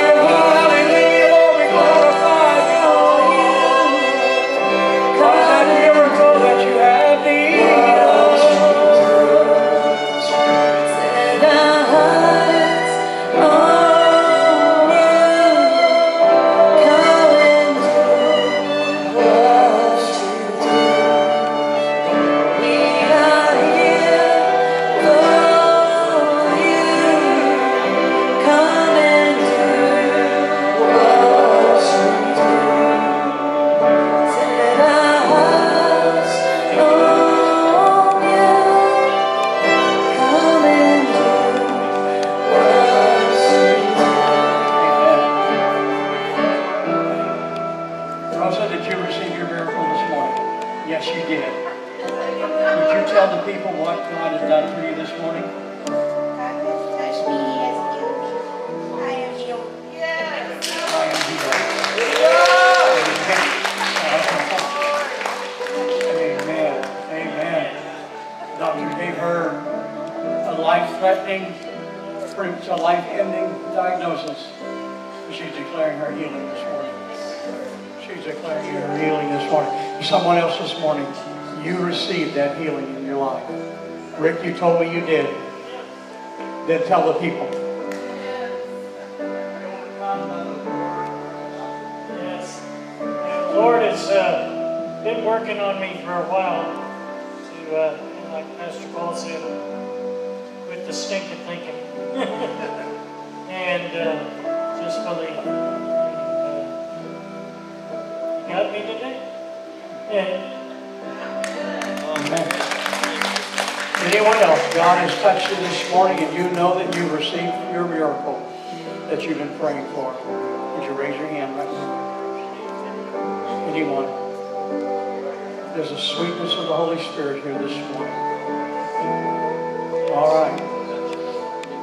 All right.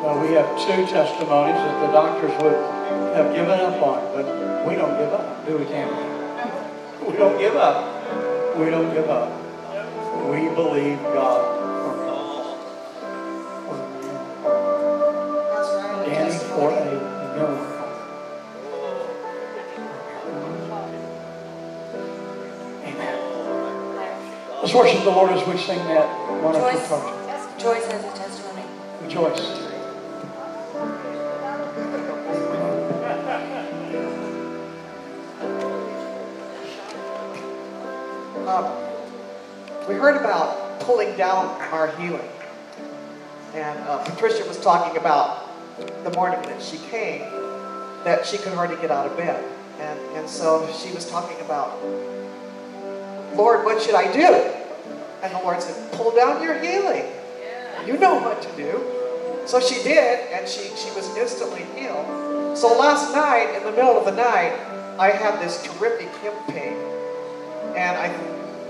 Well, we have two testimonies that the doctors would have given up on, but we don't give up, do we, Tammy? We don't give up. We don't give up. We believe God for for a miracle. Danny for a miracle. Amen. Let's worship the Lord as we sing that wonderful Joyce. Joyce has a testimony. Rejoice. Um, we heard about pulling down our healing. And uh, Patricia was talking about the morning that she came, that she could hardly get out of bed. And, and so she was talking about, Lord, what should I do? And the Lord said, pull down your healing. You know what to do. So she did, and she, she was instantly healed. So last night, in the middle of the night, I had this terrific hip pain. And I,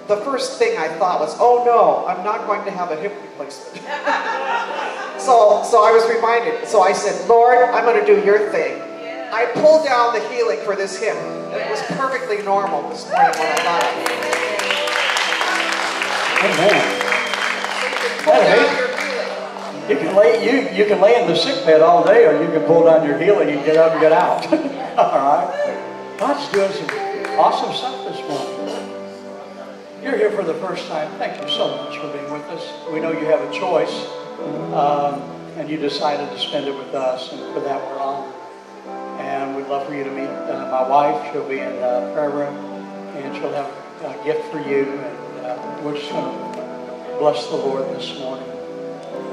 the first thing I thought was, oh no, I'm not going to have a hip replacement. so, so I was reminded. So I said, Lord, I'm going to do your thing. I pulled down the healing for this hip, and it was perfectly normal this morning when I got up. Amen. Pull down your. You can lay you you can lay in the sick bed all day, or you can pull down your healing and get up and get out. all right. God's doing some awesome stuff this morning. You're here for the first time. Thank you so much for being with us. We know you have a choice, um, and you decided to spend it with us, and for that we're honored. And we'd love for you to meet uh, my wife. She'll be in the prayer room, and she'll have a gift for you. And uh, we're just going to bless the Lord this morning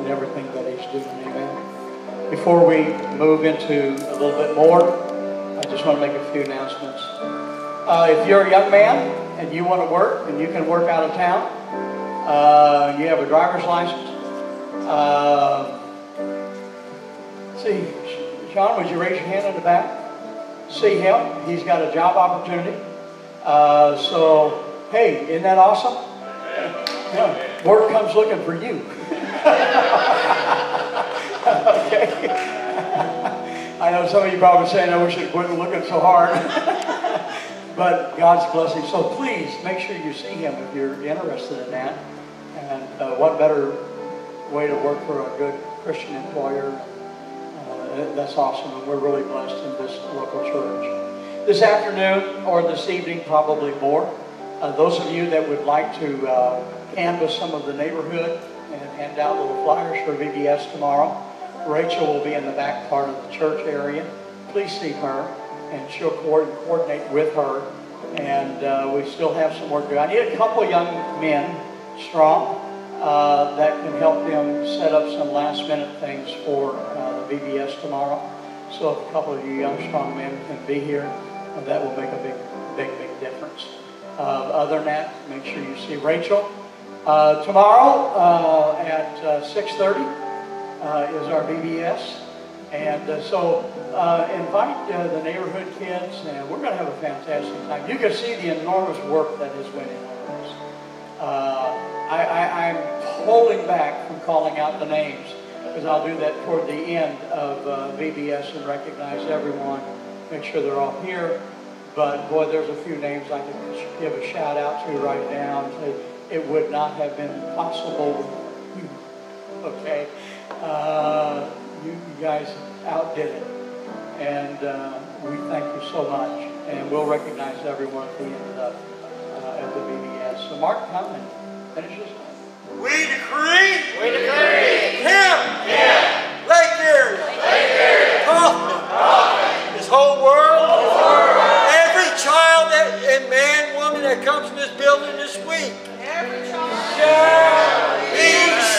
and everything that He's doing. Amen. Before we move into a little bit more, I just want to make a few announcements. Uh, if you're a young man and you want to work and you can work out of town, uh, you have a driver's license. Uh, see, Sean, would you raise your hand in the back? See him? He's got a job opportunity. Uh, so, hey, isn't that awesome? Yeah, work comes looking for you. okay. I know some of you probably saying, I wish it wasn't looking so hard. but God's blessing. So please make sure you see him if you're interested in that. And uh, what better way to work for a good Christian employer? Uh, that's awesome, and we're really blessed in this local church. This afternoon or this evening, probably more. Uh, those of you that would like to uh, canvass some of the neighborhood and hand out little flyers for VBS tomorrow, Rachel will be in the back part of the church area. Please see her, and she'll coordinate, with her. And uh, we still have some work to do. I need a couple young men, strong, uh, that can help them set up some last minute things for uh, the VBS tomorrow. So if a couple of you young, strong men can be here, that will make a big, big, big difference. Uh, other than that, make sure you see Rachel. Uh, tomorrow uh, at uh, 6.30 uh, is our VBS. And uh, so invite the neighborhood kids, and we're going to have a fantastic time. You can see the enormous work that is went into this. I, I'm holding back from calling out the names because I'll do that toward the end of VBS and recognize everyone, make sure they're all here. But boy, there's a few names I can give a shout out to right now. It would not have been possible. with you. Okay, uh, you, you guys outdid it, and uh, we thank you so much. And we'll recognize everyone at the end of uh, at the VBS. So Mark, come and finish this. We decree. We decree. Him. Him. Lake Erie. Lake Erie. Kaufman. This whole world. Every child that, and man, woman that comes in this building this week. Every child. Shall be